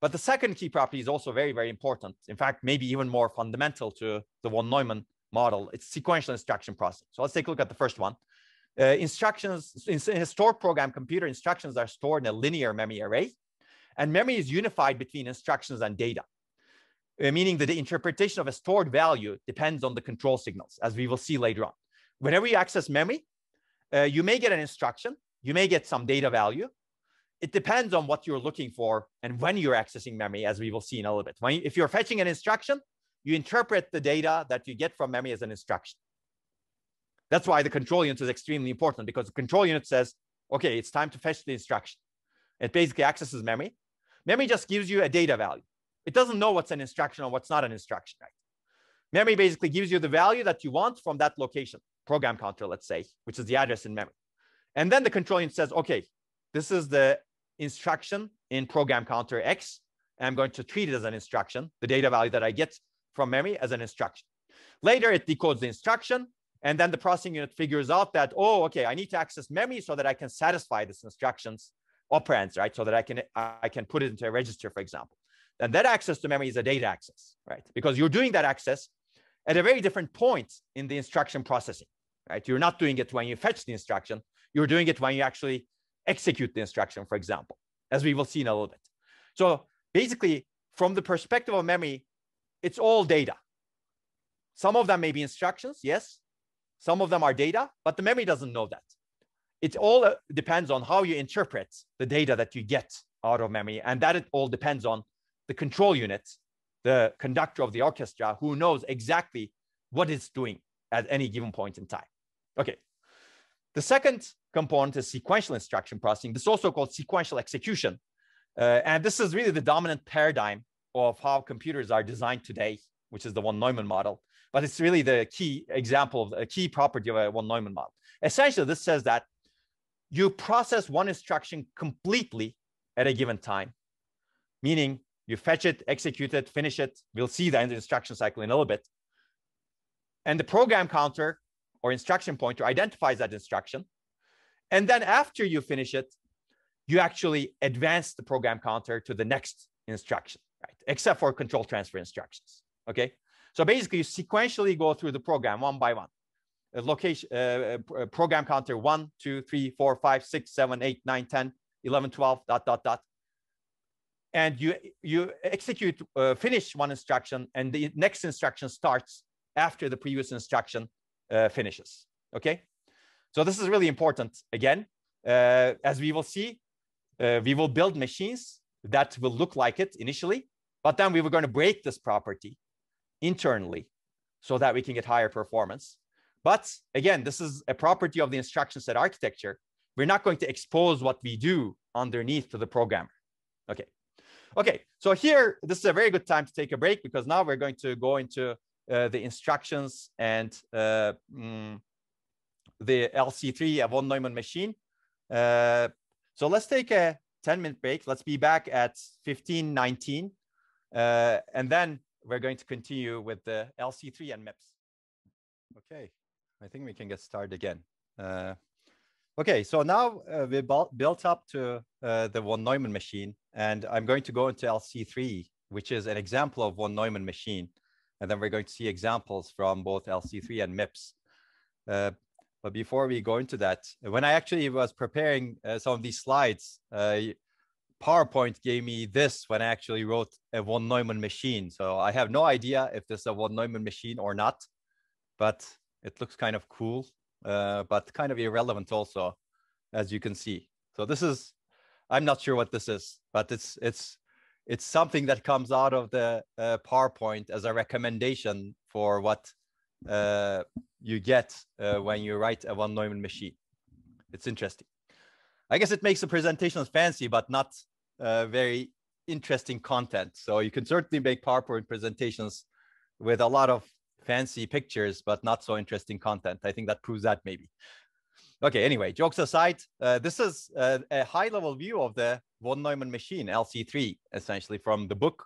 but the second key property is also very, very important. In fact, maybe even more fundamental to the von Neumann model. It's sequential instruction processing. So let's take a look at the first one. Uh, instructions in, in a stored program computer, instructions are stored in a linear memory array. And memory is unified between instructions and data, meaning that the interpretation of a stored value depends on the control signals, as we will see later on. Whenever you access memory, uh, you may get an instruction, you may get some data value, it depends on what you're looking for and when you're accessing memory, as we will see in a little bit. When, if you're fetching an instruction, you interpret the data that you get from memory as an instruction. That's why the control unit is extremely important because the control unit says, okay, it's time to fetch the instruction. It basically accesses memory. Memory just gives you a data value. It doesn't know what's an instruction or what's not an instruction, right? Memory basically gives you the value that you want from that location, program counter, let's say, which is the address in memory. And then the control unit says, okay, this is the instruction in program counter X. And I'm going to treat it as an instruction, the data value that I get from memory as an instruction. Later, it decodes the instruction. And then the processing unit figures out that, oh, okay, I need to access memory so that I can satisfy this instructions operands, right? So that I can, I can put it into a register, for example. And that access to memory is a data access, right? Because you're doing that access at a very different point in the instruction processing, right? You're not doing it when you fetch the instruction. You're doing it when you actually execute the instruction, for example, as we will see in a little bit. So basically, from the perspective of memory, it's all data. Some of them may be instructions, yes. Some of them are data, but the memory doesn't know that. It all uh, depends on how you interpret the data that you get out of memory. And that it all depends on the control unit, the conductor of the orchestra, who knows exactly what it's doing at any given point in time. Okay. The second component is sequential instruction processing. This is also called sequential execution. Uh, and this is really the dominant paradigm of how computers are designed today, which is the von Neumann model. But it's really the key example of a key property of a von Neumann model. Essentially, this says that you process one instruction completely at a given time, meaning you fetch it, execute it, finish it. We'll see that in the instruction cycle in a little bit. And the program counter or instruction pointer identifies that instruction. And then after you finish it, you actually advance the program counter to the next instruction, right? Except for control transfer instructions, okay? So basically you sequentially go through the program one by one. A location, uh program counter one, two, three, four, five, six, seven, eight, nine, 10, 11, 12, dot, dot, dot. And you, you execute, uh, finish one instruction and the next instruction starts after the previous instruction uh, finishes, okay? So this is really important. Again, uh, as we will see, uh, we will build machines that will look like it initially, but then we were going to break this property internally so that we can get higher performance. But again, this is a property of the instruction set architecture. We're not going to expose what we do underneath to the programmer. Okay. Okay, so here, this is a very good time to take a break because now we're going to go into uh, the instructions and uh, mm, the LC3 von Neumann machine. Uh, so let's take a 10 minute break. Let's be back at 1519. Uh, and then we're going to continue with the LC3 and MIPS. Okay, I think we can get started again. Okay, so now uh, we built up to uh, the von Neumann machine, and I'm going to go into LC3, which is an example of von Neumann machine. And then we're going to see examples from both LC3 and MIPS. Uh, but before we go into that, when I actually was preparing uh, some of these slides, uh, PowerPoint gave me this when I actually wrote a von Neumann machine. So I have no idea if this is a von Neumann machine or not, but it looks kind of cool, uh, but kind of irrelevant also, as you can see. So this is, I'm not sure what this is, but it's it's it's something that comes out of the uh, PowerPoint as a recommendation for what uh, you get uh, when you write a von Neumann machine. It's interesting. I guess it makes the presentations fancy, but not uh, very interesting content. So you can certainly make PowerPoint presentations with a lot of fancy pictures, but not so interesting content. I think that proves that maybe. Okay, anyway, jokes aside, uh, this is a, a high level view of the von Neumann machine, LC3, essentially from the book.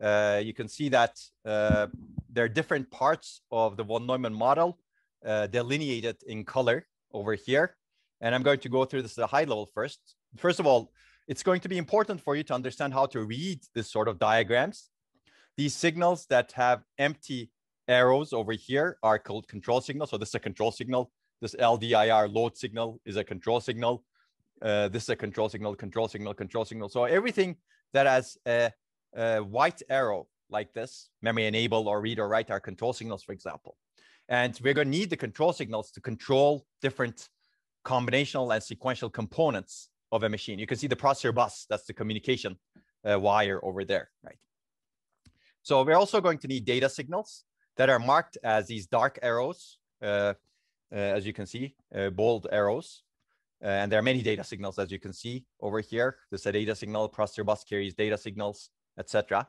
Uh, you can see that uh, there are different parts of the von Neumann model uh, delineated in color over here. And I'm going to go through this at a high level first. First of all, it's going to be important for you to understand how to read this sort of diagrams. These signals that have empty arrows over here are called control signals. So this is a control signal. This LDIR load signal is a control signal. Uh, this is a control signal, control signal, control signal. So everything that has a, a white arrow like this, memory enable or read or write are control signals, for example. And we're going to need the control signals to control different combinational and sequential components of a machine. You can see the processor bus, that's the communication uh, wire over there, right? So we're also going to need data signals that are marked as these dark arrows, uh, uh, as you can see, uh, bold arrows. Uh, and there are many data signals, as you can see over here. This is a data signal, processor bus carries data signals, etc.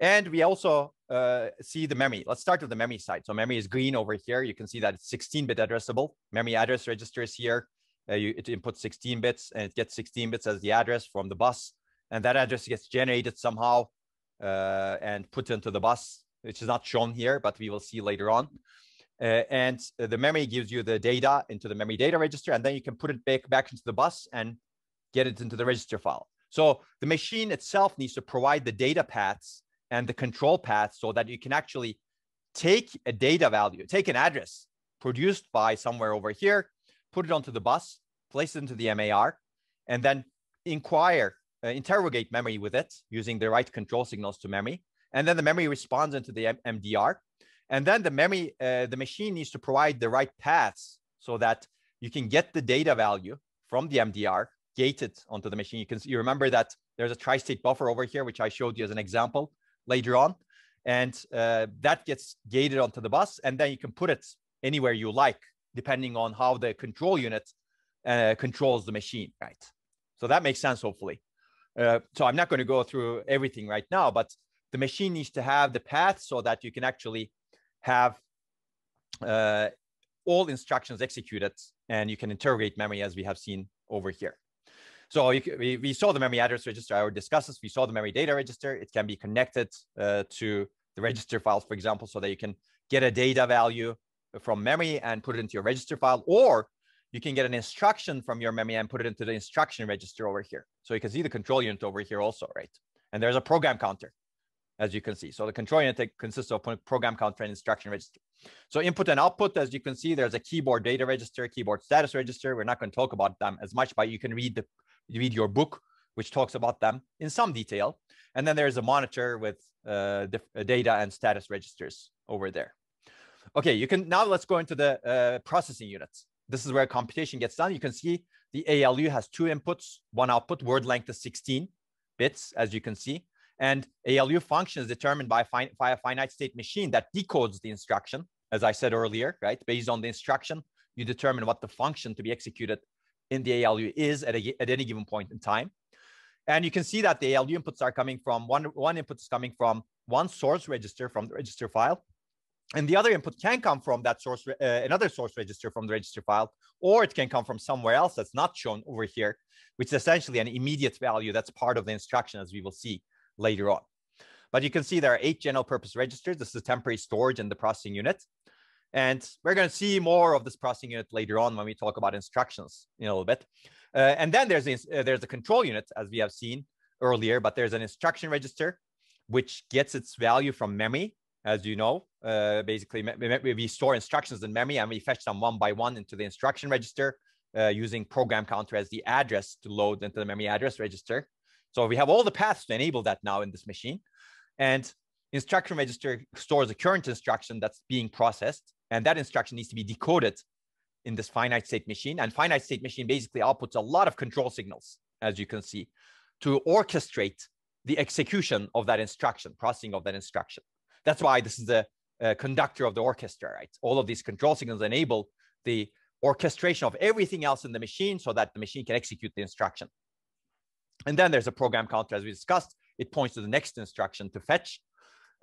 And we also uh, see the memory. Let's start with the memory side. So memory is green over here. You can see that it's 16-bit addressable. Memory address registers here uh, you, it inputs 16 bits and it gets 16 bits as the address from the bus. And that address gets generated somehow uh, and put into the bus, which is not shown here, but we will see later on. Uh, and the memory gives you the data into the memory data register, and then you can put it back, back into the bus and get it into the register file. So the machine itself needs to provide the data paths and the control paths so that you can actually take a data value, take an address produced by somewhere over here, put it onto the bus, place it into the MAR, and then inquire uh, interrogate memory with it using the right control signals to memory. And then the memory responds into the M MDR. And then the memory, uh, the machine needs to provide the right paths so that you can get the data value from the MDR gated onto the machine. You can you remember that there's a tri-state buffer over here, which I showed you as an example later on. And uh, that gets gated onto the bus, and then you can put it anywhere you like, depending on how the control unit uh, controls the machine, right? So that makes sense, hopefully. Uh, so I'm not going to go through everything right now, but the machine needs to have the path so that you can actually have uh, all instructions executed and you can interrogate memory as we have seen over here. So we, we saw the memory address register, I already discussed this. We saw the memory data register. It can be connected uh, to the register files, for example, so that you can get a data value from memory and put it into your register file, or you can get an instruction from your memory and put it into the instruction register over here. So you can see the control unit over here also, right? And there's a program counter, as you can see. So the control unit consists of program counter and instruction register. So input and output, as you can see, there's a keyboard data register, keyboard status register. We're not going to talk about them as much, but you can read the read your book, which talks about them in some detail. And then there's a monitor with uh, uh, data and status registers over there. Okay, you can now let's go into the uh, processing units. This is where computation gets done. You can see the ALU has two inputs, one output, word length is 16 bits, as you can see. And ALU function is determined by, fi by a finite state machine that decodes the instruction, as I said earlier, right? Based on the instruction, you determine what the function to be executed in the ALU is at, a, at any given point in time. And you can see that the ALU inputs are coming from one, one input is coming from one source register from the register file. And the other input can come from that source, uh, another source register from the register file, or it can come from somewhere else that's not shown over here, which is essentially an immediate value that's part of the instruction, as we will see later on. But you can see there are eight general purpose registers. This is temporary storage in the processing unit. And we're going to see more of this processing unit later on when we talk about instructions in a little bit. Uh, and then there's, uh, there's a control unit, as we have seen earlier, but there's an instruction register, which gets its value from memory, as you know. Uh, basically, we store instructions in memory and we fetch them one by one into the instruction register uh, using program counter as the address to load into the memory address register. So we have all the paths to enable that now in this machine. And instruction register stores a current instruction that's being processed. And that instruction needs to be decoded in this finite state machine. And finite state machine basically outputs a lot of control signals, as you can see, to orchestrate the execution of that instruction, processing of that instruction. That's why this is the conductor of the orchestra, right? All of these control signals enable the orchestration of everything else in the machine so that the machine can execute the instruction. And then there's a program counter, as we discussed. It points to the next instruction to fetch.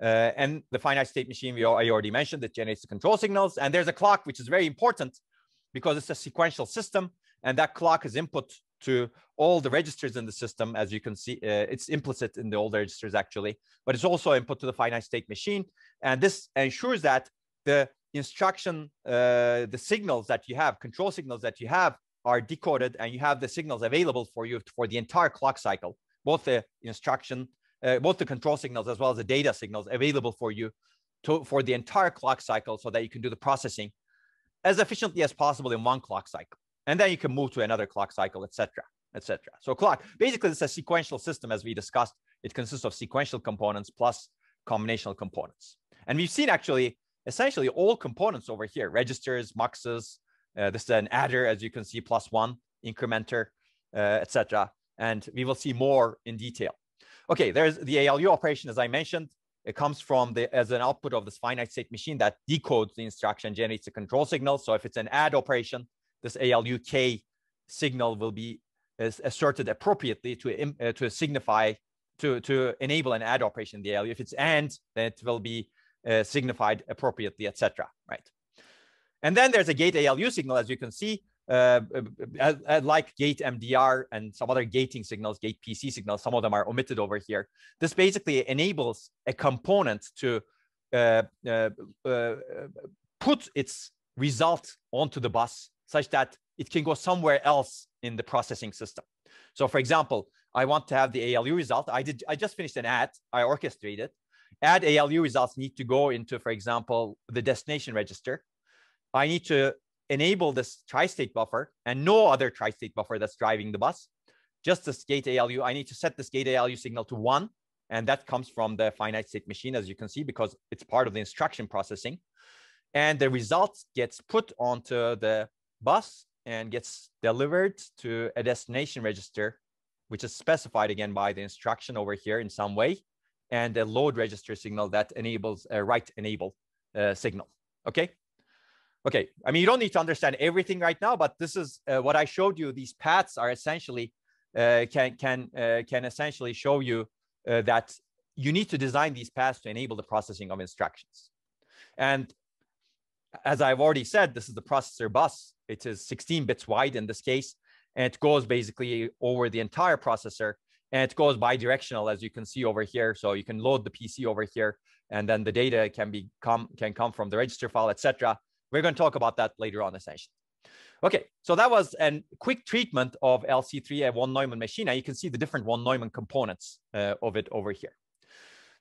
Uh, and the finite state machine, we, I already mentioned, that generates the control signals. And there's a clock, which is very important because it's a sequential system. And that clock is input to all the registers in the system. As you can see, uh, it's implicit in the old registers actually, but it's also input to the finite state machine. And this ensures that the instruction, uh, the signals that you have, control signals that you have are decoded and you have the signals available for you for the entire clock cycle, both the instruction, uh, both the control signals as well as the data signals available for you to, for the entire clock cycle so that you can do the processing as efficiently as possible in one clock cycle. And then you can move to another clock cycle, etc., etc. So clock, basically it's a sequential system as we discussed. It consists of sequential components plus combinational components. And we've seen actually essentially all components over here, registers, muxes, uh, this is an adder, as you can see, plus one, incrementer, uh, etc. And we will see more in detail. Okay, there's the ALU operation, as I mentioned. It comes from the as an output of this finite state machine that decodes the instruction, generates a control signal. So if it's an add operation, this ALUK signal will be asserted appropriately to, uh, to signify, to, to enable an add operation in the ALU. If it's AND, then it will be uh, signified appropriately, etc. Right. And then there's a gate ALU signal, as you can see, uh, like gate MDR and some other gating signals, gate PC signals, some of them are omitted over here. This basically enables a component to uh, uh, uh, put its result onto the bus such that it can go somewhere else in the processing system. So for example, I want to have the ALU result. I did. I just finished an add. I orchestrated. Add ALU results need to go into, for example, the destination register. I need to enable this tri-state buffer and no other tri-state buffer that's driving the bus just this gate ALU. I need to set this gate ALU signal to one, and that comes from the finite state machine, as you can see, because it's part of the instruction processing. And the result gets put onto the bus and gets delivered to a destination register, which is specified again by the instruction over here in some way, and a load register signal that enables a write enable uh, signal. Okay. Okay. I mean, you don't need to understand everything right now, but this is uh, what I showed you. These paths are essentially uh, can can uh, can essentially show you uh, that you need to design these paths to enable the processing of instructions. And as I've already said, this is the processor bus. It is 16 bits wide in this case, and it goes basically over the entire processor, and it goes bidirectional, as you can see over here. So you can load the PC over here, and then the data can be come can come from the register file, etc. We're going to talk about that later on, essentially. Okay, so that was a quick treatment of LC3, a von Neumann machine. And you can see the different von Neumann components uh, of it over here.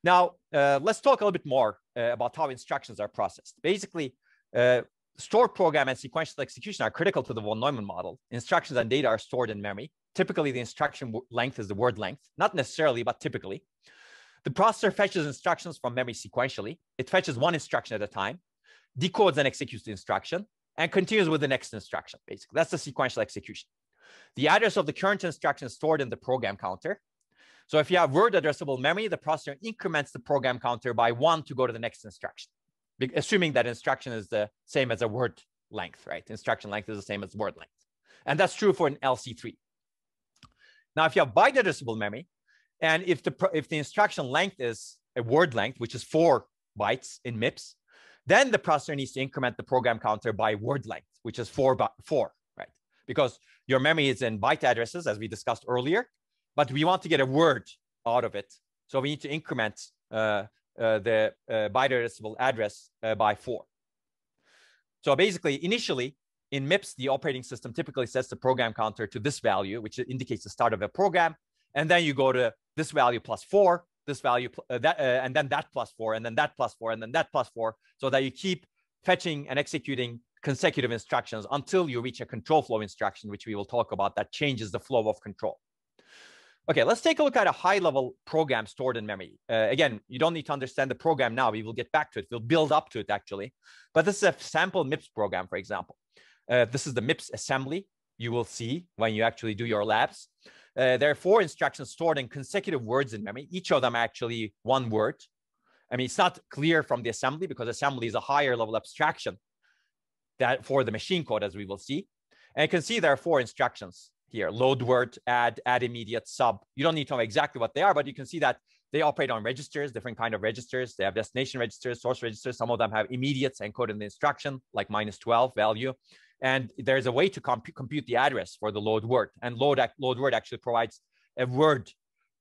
Now, uh, let's talk a little bit more uh, about how instructions are processed. Basically, uh, stored program and sequential execution are critical to the von Neumann model. Instructions and data are stored in memory. Typically, the instruction length is the word length, not necessarily, but typically. The processor fetches instructions from memory sequentially. It fetches one instruction at a time, decodes and executes the instruction, and continues with the next instruction, basically. That's the sequential execution. The address of the current instruction is stored in the program counter. So if you have word addressable memory, the processor increments the program counter by one to go to the next instruction assuming that instruction is the same as a word length, right? Instruction length is the same as word length. And that's true for an LC3. Now, if you have byte addressable memory, and if the, if the instruction length is a word length, which is four bytes in MIPS, then the processor needs to increment the program counter by word length, which is four, by, four, right? Because your memory is in byte addresses, as we discussed earlier, but we want to get a word out of it. So we need to increment uh, uh, the uh, byte addressable address uh, by four. So basically, initially in MIPS, the operating system typically sets the program counter to this value, which indicates the start of a program. And then you go to this value plus four, this value, uh, that, uh, and then that plus four, and then that plus four, and then that plus four, so that you keep fetching and executing consecutive instructions until you reach a control flow instruction, which we will talk about, that changes the flow of control. Okay, let's take a look at a high level program stored in memory. Uh, again, you don't need to understand the program now. We will get back to it. We'll build up to it actually. But this is a sample MIPS program, for example. Uh, this is the MIPS assembly you will see when you actually do your labs. Uh, there are four instructions stored in consecutive words in memory. Each of them actually one word. I mean, it's not clear from the assembly because assembly is a higher level abstraction that for the machine code, as we will see. And you can see there are four instructions here, load word, add, add immediate, sub. You don't need to know exactly what they are, but you can see that they operate on registers, different kind of registers. They have destination registers, source registers. Some of them have immediates encoded in the instruction, like minus 12 value. And there's a way to comp compute the address for the load word. And load, load word actually provides a word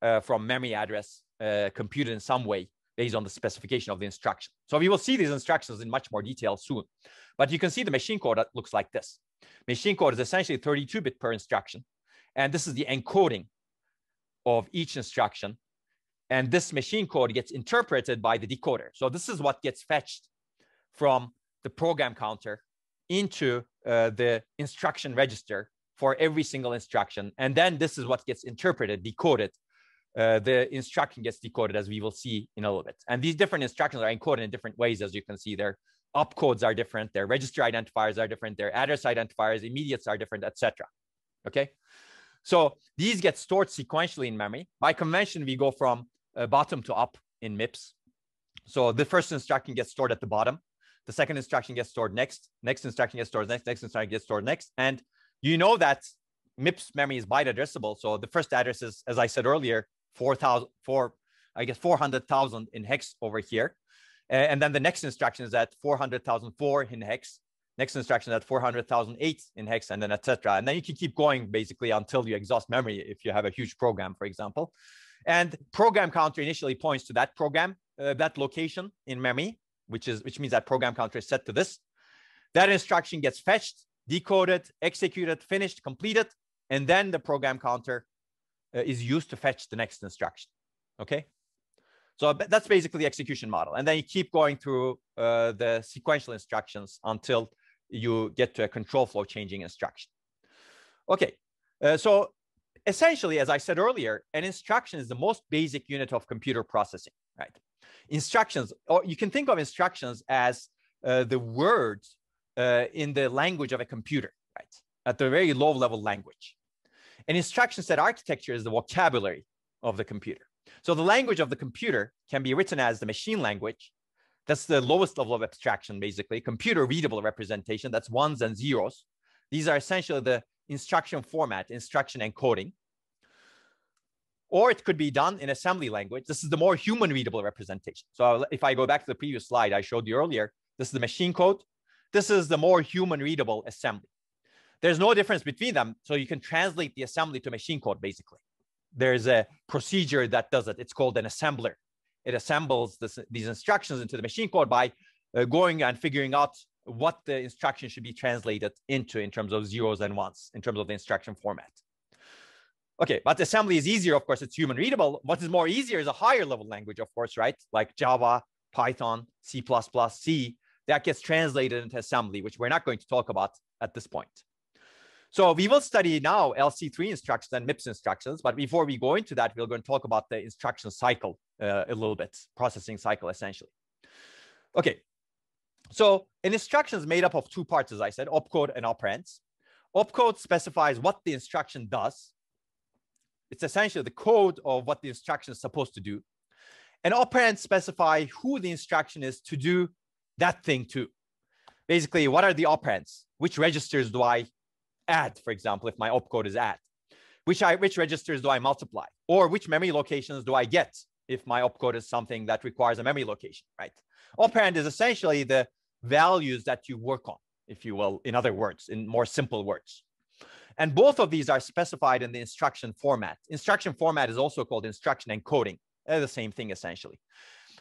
uh, from memory address uh, computed in some way based on the specification of the instruction. So we will see these instructions in much more detail soon. But you can see the machine code that looks like this. Machine code is essentially 32 bit per instruction. And this is the encoding of each instruction. And this machine code gets interpreted by the decoder. So this is what gets fetched from the program counter into uh, the instruction register for every single instruction. And then this is what gets interpreted, decoded. Uh, the instruction gets decoded as we will see in a little bit. And these different instructions are encoded in different ways, as you can see there opcodes are different, their register identifiers are different, their address identifiers, immediates are different, etc. Okay, so these get stored sequentially in memory. By convention, we go from uh, bottom to up in MIPS. So the first instruction gets stored at the bottom. The second instruction gets stored next. Next instruction gets stored next. Next instruction gets stored next. And you know that MIPS memory is byte addressable. So the first address is, as I said earlier, 4,000, 4, I guess 400,000 in hex over here. And then the next instruction is at 400,004 in hex. Next instruction at 400,008 in hex, and then etc. And then you can keep going basically until you exhaust memory if you have a huge program, for example. And program counter initially points to that program, uh, that location in memory, which is which means that program counter is set to this. That instruction gets fetched, decoded, executed, finished, completed, and then the program counter uh, is used to fetch the next instruction. Okay. So that's basically the execution model. And then you keep going through uh, the sequential instructions until you get to a control flow changing instruction. Okay, uh, so essentially, as I said earlier, an instruction is the most basic unit of computer processing, right? Instructions, or you can think of instructions as uh, the words uh, in the language of a computer, right? At the very low level language. An instruction set architecture is the vocabulary of the computer. So the language of the computer can be written as the machine language. That's the lowest level of abstraction, basically, computer readable representation. That's ones and zeros. These are essentially the instruction format, instruction encoding. Or it could be done in assembly language. This is the more human readable representation. So if I go back to the previous slide I showed you earlier, this is the machine code. This is the more human readable assembly. There's no difference between them. So you can translate the assembly to machine code, basically. There's a procedure that does it. It's called an assembler. It assembles this, these instructions into the machine code by uh, going and figuring out what the instruction should be translated into in terms of zeros and ones, in terms of the instruction format. Okay, but assembly is easier, of course, it's human readable. What is more easier is a higher level language, of course, right? Like Java, Python, C++, C, that gets translated into assembly, which we're not going to talk about at this point. So we will study now LC3 instructions and MIPS instructions, but before we go into that, we're going to talk about the instruction cycle uh, a little bit, processing cycle essentially. Okay, so an instruction is made up of two parts, as I said, opcode and operands. Opcode specifies what the instruction does. It's essentially the code of what the instruction is supposed to do. And operands specify who the instruction is to do that thing to. Basically, what are the operands? Which registers do I add, for example, if my opcode is add? Which, I, which registers do I multiply? Or which memory locations do I get if my opcode is something that requires a memory location, right? Operand is essentially the values that you work on, if you will, in other words, in more simple words. And both of these are specified in the instruction format. Instruction format is also called instruction encoding. They're the same thing, essentially.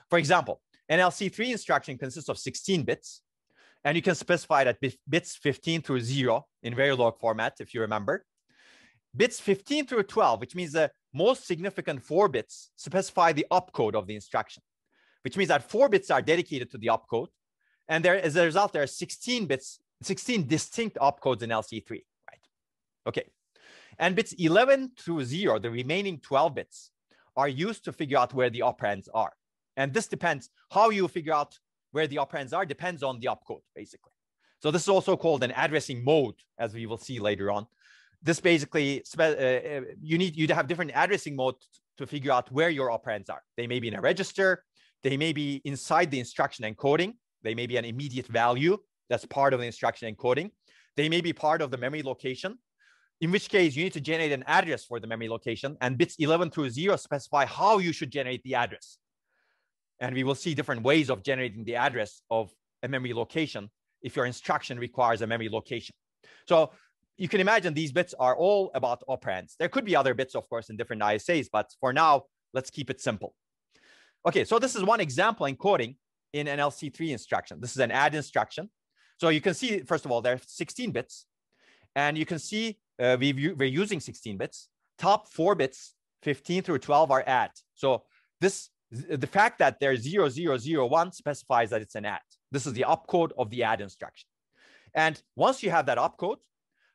For example, an LC3 instruction consists of 16 bits, and you can specify that bits 15 through 0 in Verilog format, if you remember. Bits 15 through 12, which means the most significant four bits, specify the opcode of the instruction, which means that four bits are dedicated to the opcode, and there, as a result, there are 16 bits, 16 distinct opcodes in LC3, right? Okay. And bits 11 through 0, the remaining 12 bits, are used to figure out where the operands are. And this depends, how you figure out where the operands are depends on the opcode, basically. So this is also called an addressing mode, as we will see later on. This basically, uh, uh, you need you to have different addressing modes to figure out where your operands are. They may be in a register, they may be inside the instruction encoding, they may be an immediate value that's part of the instruction encoding. They may be part of the memory location, in which case you need to generate an address for the memory location and bits 11 through 0 specify how you should generate the address. And we will see different ways of generating the address of a memory location if your instruction requires a memory location. So you can imagine these bits are all about operands. There could be other bits, of course, in different ISAs, but for now, let's keep it simple. Okay, so this is one example encoding in an LC3 instruction. This is an add instruction. So you can see, first of all, there are 16 bits. And you can see uh, we we're using 16 bits. Top four bits, 15 through 12 are add. So this the fact that there's 0001 specifies that it's an add. This is the opcode of the add instruction. And once you have that opcode,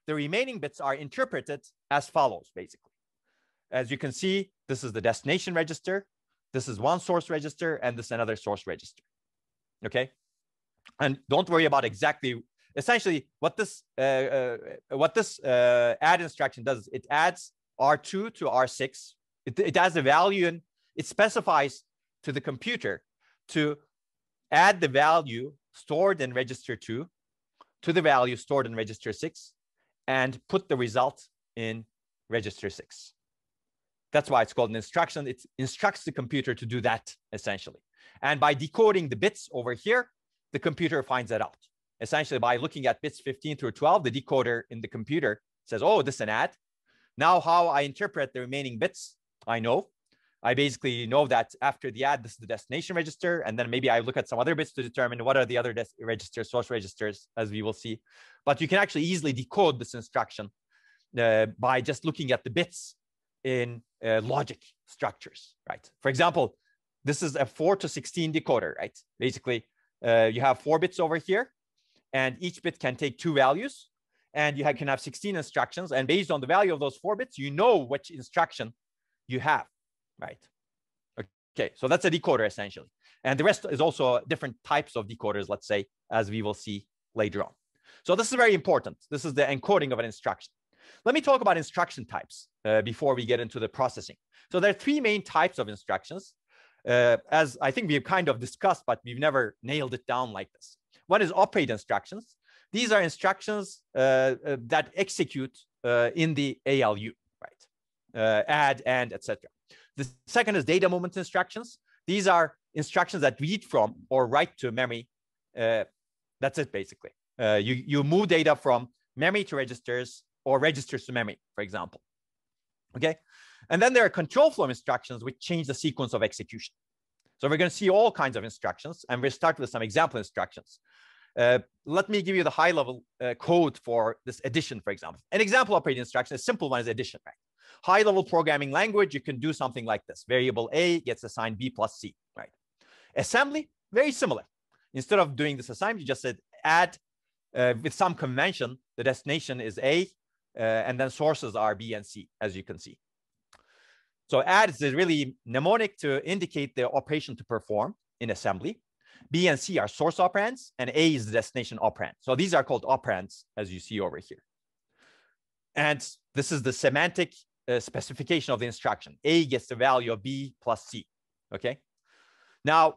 the remaining bits are interpreted as follows, basically. As you can see, this is the destination register. This is one source register, and this is another source register okay and don't worry about exactly essentially what this uh, uh, what this uh, add instruction does it adds r2 to r6 it, it adds a value and it specifies to the computer to add the value stored in register 2 to the value stored in register 6 and put the result in register 6 that's why it's called an instruction. It instructs the computer to do that essentially. And by decoding the bits over here, the computer finds that out. Essentially, by looking at bits 15 through 12, the decoder in the computer says, oh, this is an add. Now, how I interpret the remaining bits, I know. I basically know that after the add, this is the destination register. And then maybe I look at some other bits to determine what are the other registers, source registers, as we will see. But you can actually easily decode this instruction uh, by just looking at the bits in uh, logic structures, right? For example, this is a 4 to 16 decoder, right? Basically, uh, you have four bits over here, and each bit can take two values. and you can have 16 instructions. And based on the value of those four bits, you know which instruction you have, right? Okay, so that's a decoder essentially. And the rest is also different types of decoders, let's say, as we will see later on. So this is very important. This is the encoding of an instruction. Let me talk about instruction types uh, before we get into the processing. So there are three main types of instructions, uh, as I think we've kind of discussed, but we've never nailed it down like this. One is operate instructions. These are instructions uh, uh that execute uh, in the ALU, right? Uh, add, and, etc. The second is data movement instructions. These are instructions that read from or write to memory. that's it, basically. you, you move data from memory to registers or registers to memory, for example. Okay. And then there are control flow instructions which change the sequence of execution. So we're going to see all kinds of instructions, and we'll start with some example instructions. Uh, let me give you the high level uh, code for this addition, for example. An example operating instruction, a simple one is addition, right? High level programming language, you can do something like this. Variable A gets assigned B plus C, right? Assembly, very similar. Instead of doing this assignment, you just said add uh, with some convention, the destination is A, uh, and then sources are B and C, as you can see. So add is really mnemonic to indicate the operation to perform in assembly. B and C are source operands, and A is the destination operand. So these are called operands, as you see over here. And this is the semantic uh, specification of the instruction. A gets the value of B plus C, okay? Now,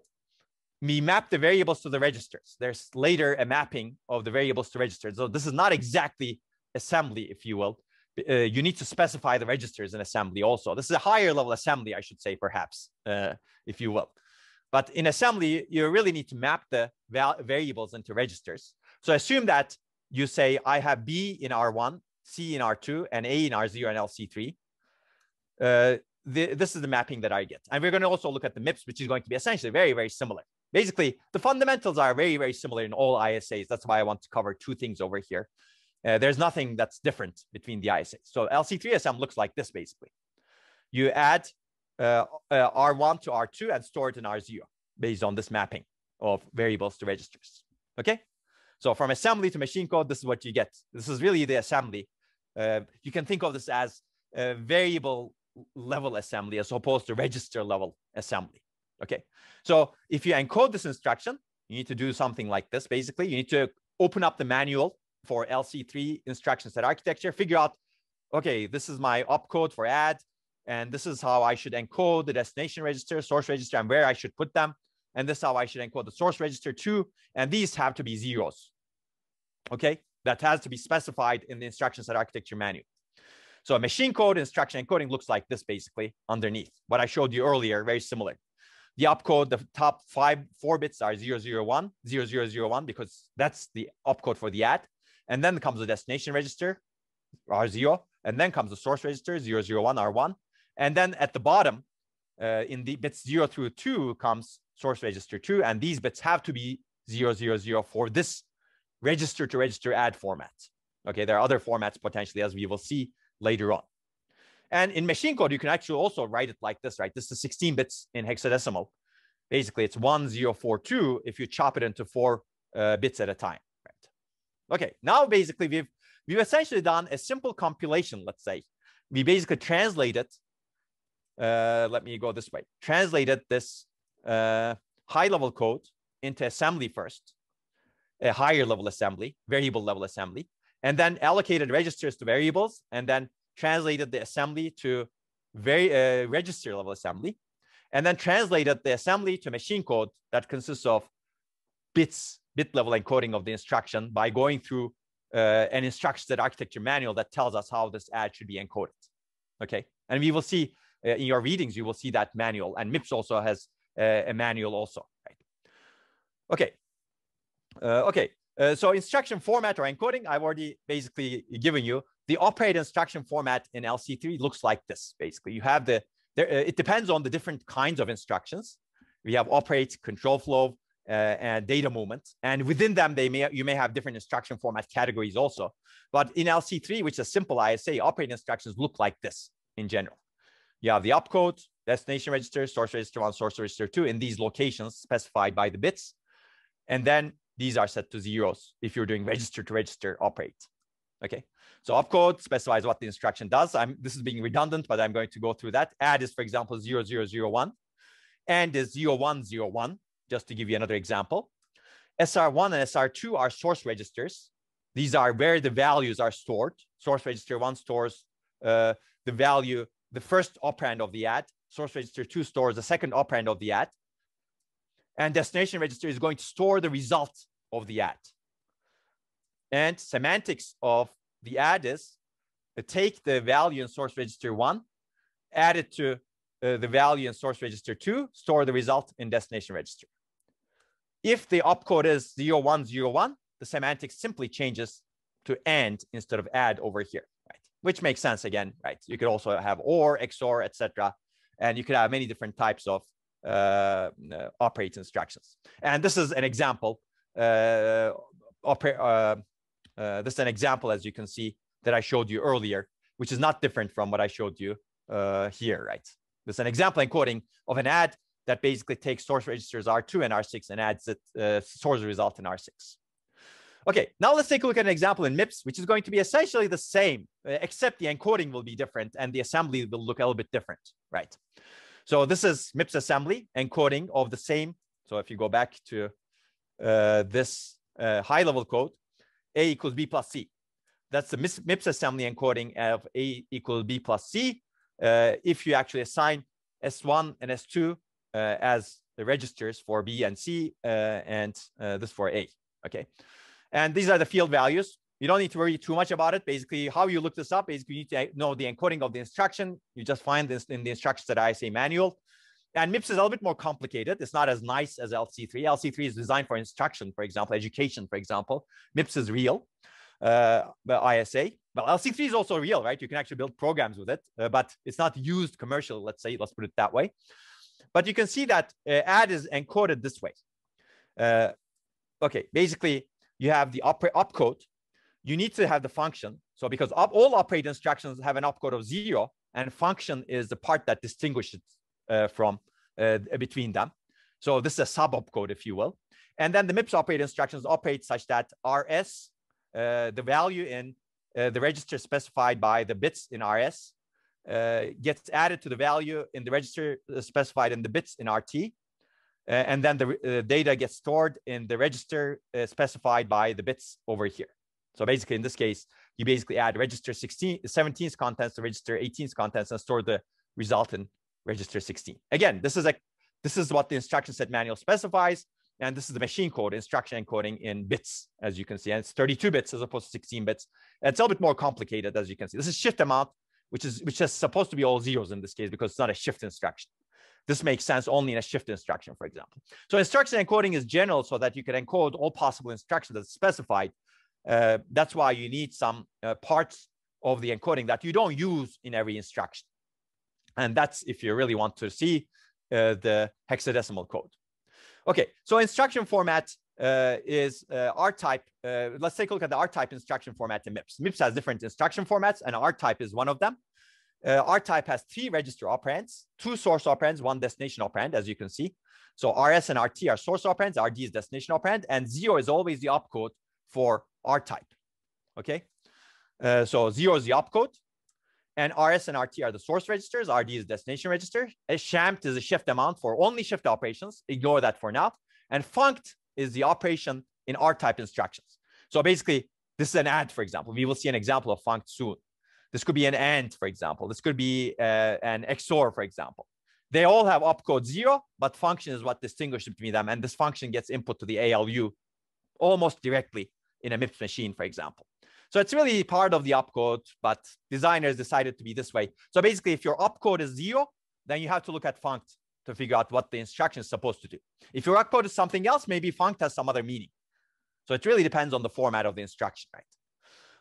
we map the variables to the registers. There's later a mapping of the variables to registers. So this is not exactly assembly, if you will. Uh, you need to specify the registers in assembly also. This is a higher level assembly, I should say, perhaps, uh, if you will. But in assembly, you really need to map the variables into registers. So assume that you say, I have B in R1, C in R2, and A in R0 and LC3. Uh, the, this is the mapping that I get. And we're going to also look at the MIPS, which is going to be essentially very, very similar. Basically, the fundamentals are very, very similar in all ISAs. That's why I want to cover two things over here. Uh, there's nothing that's different between the ISAs. So LC3SM looks like this, basically. You add uh, uh, R1 to R2 and store it in R0 based on this mapping of variables to registers. Okay. So from assembly to machine code, this is what you get. This is really the assembly. Uh, you can think of this as variable level assembly as opposed to register level assembly. Okay. So if you encode this instruction, you need to do something like this. Basically, you need to open up the manual for LC3 instruction set architecture, figure out, okay, this is my opcode for add. And this is how I should encode the destination register, source register, and where I should put them. And this is how I should encode the source register too. And these have to be zeros. Okay, that has to be specified in the instruction set architecture manual. So a machine code instruction encoding looks like this basically underneath. What I showed you earlier, very similar. The opcode, the top five, four bits are 001, 0001, because that's the opcode for the add. And then comes the destination register, R0, and then comes the source register, 001, R1. And then at the bottom, uh, in the bits 0 through 2 comes source register 2, and these bits have to be 000 for this register to register add format. Okay, there are other formats potentially, as we will see later on. And in machine code, you can actually also write it like this, right? This is 16 bits in hexadecimal. Basically, it's 1042 if you chop it into four uh, bits at a time? Okay, now basically we've we've essentially done a simple compilation, let's say. We basically translated uh, let me go this way, translated this uh, high level code into assembly first, a higher level assembly, variable level assembly, and then allocated registers to variables, and then translated the assembly to very uh, register level assembly, and then translated the assembly to machine code that consists of bits, bit level encoding of the instruction by going through uh, an instruction set architecture manual that tells us how this add should be encoded. Okay, and we will see uh, in your readings, you will see that manual. And MIPS also has uh, a manual also. Right? Okay. Uh, okay. so instruction format or encoding, I've already basically given you. The operate instruction format in LC3 looks like this. Basically, you have the there, it depends on the different kinds of instructions. We have operate, control flow, uh, and data movement. And within them, they may you may have different instruction format categories also. But in LC3, which is simple ISA, operate instructions look like this in general you have the opcode, destination register, source register one, source register two in these locations specified by the bits. And then these are set to zeros if you're doing register to register operate. Okay, so opcode specifies what the instruction does. I'm this is being redundant, but I'm going to go through that. Add is, for example, 0001, and is 0101, just to give you another example. SR1 and SR2 are source registers. These are where the values are stored. Source register one stores uh, the value, the first operand of the add. Source register two stores the second operand of the add. And destination register is going to store the result of the add. And semantics of the add is to take the value in source register one, add it to uh, the value in source register two, store the result in destination register. If the opcode is 0101, the semantics simply changes to AND instead of add over here, right? Which makes sense again, right? You could also have OR, XOR, etc. And you could have many different types of uh, uh, operate instructions. And this is an example. Uh, uh, uh, this is an example, as you can see, that I showed you earlier, which is not different from what I showed you uh, here, right? This is an example encoding of an add that basically takes source registers R2 and R6 and adds it uh, source result in R6. Okay, now let's take a look at an example in MIPS, which is going to be essentially the same, uh, except the encoding will be different and the assembly will look a little bit different, right? So this is MIPS assembly encoding of the same. So if you go back to uh, this uh, high level code, A equals B plus C. That's the MIPS assembly encoding of A equals B plus C. Uh, if you actually assign S1 and S2 uh, as the registers for B and C uh, and uh, this for A, okay? And these are the field values. You don't need to worry too much about it. Basically, how you look this up is you need to know the encoding of the instruction. You just find this in the instructions that ISA manual. And MIPS is a little bit more complicated. It's not as nice as LC3. LC3 is designed for instruction, for example, education, for example. MIPS is real, uh, but ISA. But LC3 is also real, right? You can actually build programs with it, uh, but it's not used commercially, let's say, let's put it that way. But you can see that uh, add is encoded this way. Uh, okay, basically, you have the op opcode, you need to have the function. So because op all operate instructions have an opcode of zero, and function is the part that distinguishes uh, from uh, between them. So this is a sub opcode, if you will. And then the MIPS operate instructions operate such that RS, uh, the value in uh, the register specified by the bits in RS, uh, gets added to the value in the register uh, specified in the bits in RT. Uh, and then the data gets stored in the register uh, specified by the bits over here. So basically, in this case, you basically add register 16, 17's contents to register 18's contents and store the result in register 16. Again, this is a this is what the instruction set manual specifies. And this is the machine code instruction encoding in bits, as you can see. And it's 32 bits as opposed to 16 bits. And it's a little bit more complicated, as you can see. This is shift amount, which is which is supposed to be all zeros in this case because it's not a shift instruction. This makes sense only in a shift instruction, for example. So instruction encoding is general so that you can encode all possible instructions that's specified. Uh, that's why you need some uh, parts of the encoding that you don't use in every instruction. And that's if you really want to see uh, the hexadecimal code. Okay, so instruction format uh, is uh, R-type. Uh, let's take a look at the R-type instruction format in MIPS. MIPS has different instruction formats, and R-type is one of them. Uh, R-type has three register operands, two source operands, one destination operand, as you can see. So RS and RT are source operands, RD is destination operand, and zero is always the opcode for R-type. Okay, uh, so zero is the opcode, and RS and RT are the source registers. RD is destination register. A shamt is a shift amount for only shift operations. Ignore that for now. And funct is the operation in R-type instructions. So basically, this is an add, for example. We will see an example of funct soon. This could be an AND, for example. This could be uh, an XOR, for example. They all have opcode zero, but function is what distinguishes between them. And this function gets input to the ALU almost directly in a MIPS machine, for example. So it's really part of the opcode, but designers decided to be this way. So basically, if your opcode is zero, then you have to look at funct to figure out what the instruction is supposed to do. If your opcode is something else, maybe funct has some other meaning. So it really depends on the format of the instruction, right?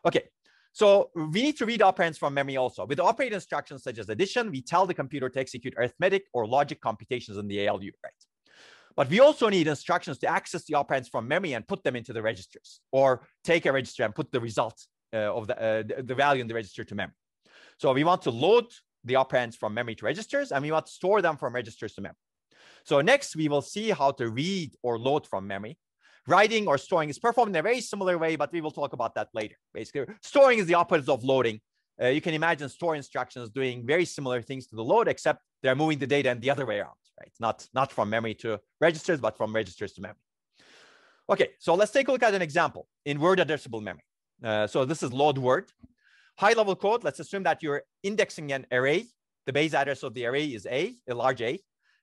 Okay, so we need to read operands from memory also. With operate instructions such as addition, we tell the computer to execute arithmetic or logic computations in the ALU, right? But we also need instructions to access the operands from memory and put them into the registers, or take a register and put the result uh, of the, uh, the value in the register to memory. So we want to load the operands from memory to registers, and we want to store them from registers to memory. So next, we will see how to read or load from memory. writing or storing is performed in a very similar way, but we will talk about that later. Basically, storing is the opposite of loading. Uh, you can imagine store instructions doing very similar things to the load, except they're moving the data in the other way around, right? Not, not from memory to registers, but from registers to memory. Okay, so let's take a look at an example in word addressable memory. Uh, so this is load word. High level code, let's assume that you're indexing an array. The base address of the array is A, a large A.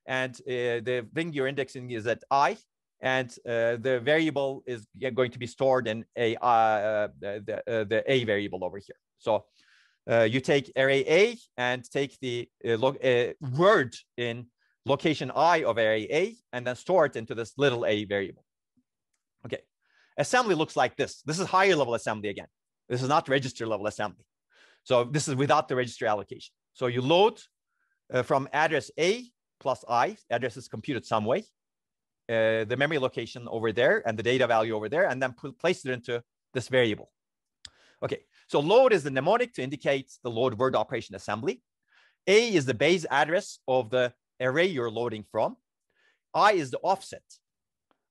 And uh, the thing you're indexing is at I. And uh, the variable is going to be stored in a, uh, uh, the, uh, the A variable over here. So you take array A and take the word in location I of array A and then store it into this little a variable. Okay, assembly looks like this. This is higher level assembly again. This is not register level assembly. So this is without the register allocation. So you load uh, from address A plus I, address is computed some way, uh, the memory location over there and the data value over there, and then place it into this variable. Okay, so load is the mnemonic to indicate the load word operation assembly. A is the base address of the array you're loading from. I is the offset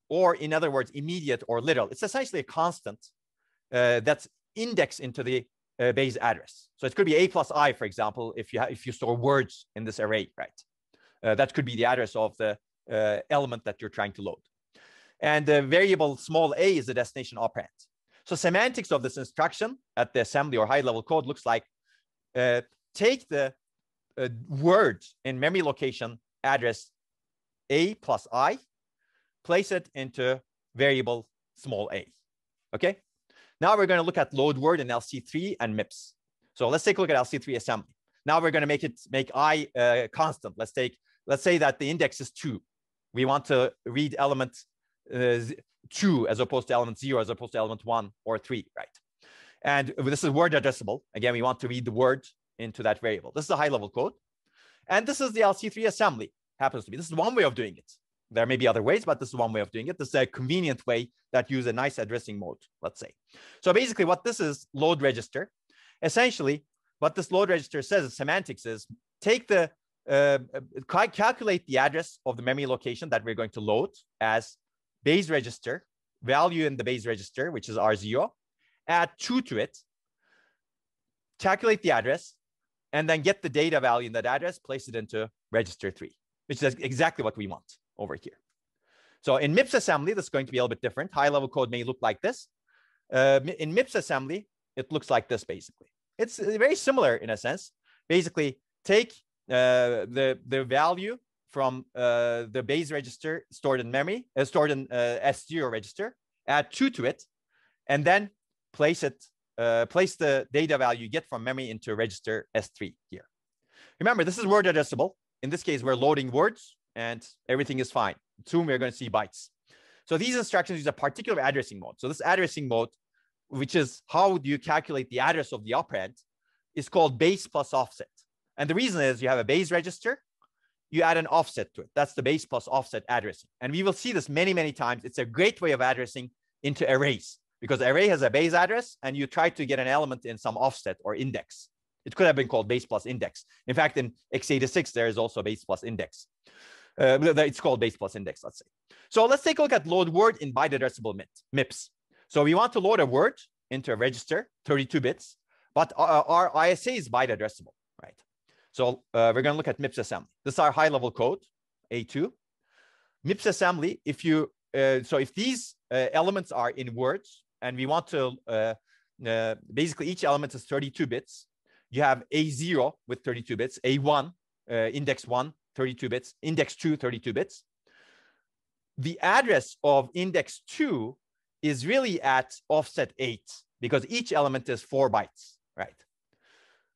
or in other words, immediate or literal. It's essentially a constant uh, that's indexed into the uh, base address. So it could be a plus i, for example, if you have if you store words in this array, right? Uh, that could be the address of the uh, element that you're trying to load. And the variable small a is the destination operand. So semantics of this instruction at the assembly or high level code looks like uh, take the uh, word in memory location address a plus i place it into variable small a. Okay. Now we're going to look at load word in LC3 and MIPS. So let's take a look at LC3 assembly. Now we're going to make it make i uh, constant. Let's take let's say that the index is two. We want to read element uh, two as opposed to element zero as opposed to element one or three, right? And this is word addressable. Again, we want to read the word into that variable. This is a high level code. And this is the LC3 assembly happens to be. This is one way of doing it. There may be other ways, but this is one way of doing it. This is a convenient way that use a nice addressing mode, let's say. So basically what this is load register. Essentially, what this load register says, semantics is take the, uh, calculate the address of the memory location that we're going to load as base register, value in the base register, which is R0, add two to it, calculate the address, and then get the data value in that address, place it into register three, which is exactly what we want over here. So in MIPS assembly, this is going to be a little bit different. High level code may look like this. Uh, in MIPS assembly, it looks like this basically. It's uh, very similar in a sense. Basically, take uh, the, the value from uh, the base register stored in memory, uh, stored in uh, S0 register, add two to it, and then place it, place the data value you get from memory into register S3 here. Remember, this is word addressable. In this case, we're loading words and everything is fine. Soon we're going to see bytes. So these instructions use a particular addressing mode. So this addressing mode, which is how do you calculate the address of the operand, is called base plus offset. And the reason is you have a base register, you add an offset to it. That's the base plus offset addressing. And we will see this many, many times. It's a great way of addressing into arrays because array has a base address and you try to get an element in some offset or index. It could have been called base plus index. In fact, in x86, there is also base plus index. Uh, it's called base plus index, let's say. So let's take a look at load word in byte addressable MIPS. So we want to load a word into a register, 32 bits, but our, our ISA is byte addressable, right? So uh, we're going to look at MIPS assembly. This is our high level code, A2. MIPS assembly, if you, uh, so if these uh, elements are in words and we want to, uh, uh, basically each element is 32 bits, you have A0 with 32 bits, A1, index one, 32 bits, index 2, 32 bits. The address of index 2 is really at offset 8 because each element is 4 bytes, right?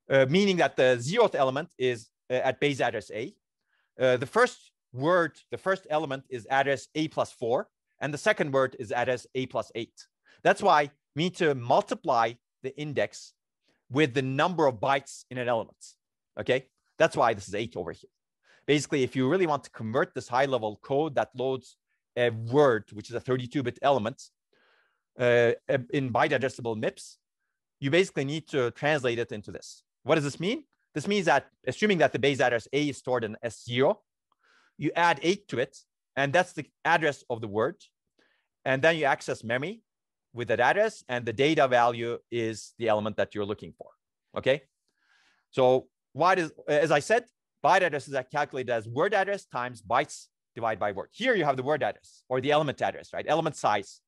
Uh, meaning that the zeroth element is uh, at base address A. Uh, the first word, the first element is address A plus 4, and the second word is address A plus 8. That's why we need to multiply the index with the number of bytes in an element. Okay, that's why this is 8 over here basically, if you really want to convert this high level code that loads a word, which is a 32 bit element uh, in addressable MIPS, you basically need to translate it into this. What does this mean? This means that assuming that the base address A is stored in S0, you add eight to it, and that's the address of the word. and then you access memory with that address, and the data value is the element that you're looking for. Okay. So why does, as I said, byte addresses are calculated as word address times bytes divided by word. Here you have the word address or the element address, right? Element size.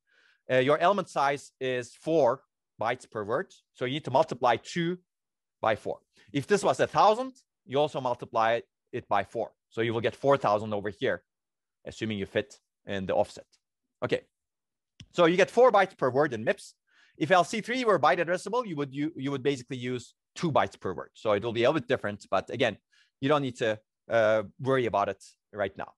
Uh, your element size is four bytes per word. So you need to multiply two by four. If this was a thousand, you also multiply it by four. So you will get 4,000 over here, assuming you fit in the offset. Okay. So you get four bytes per word in MIPS. If LC3 were byte addressable, you would you, you would basically use two bytes per word. So it will be a little bit different, but again, you don't need to uh, worry about it right now.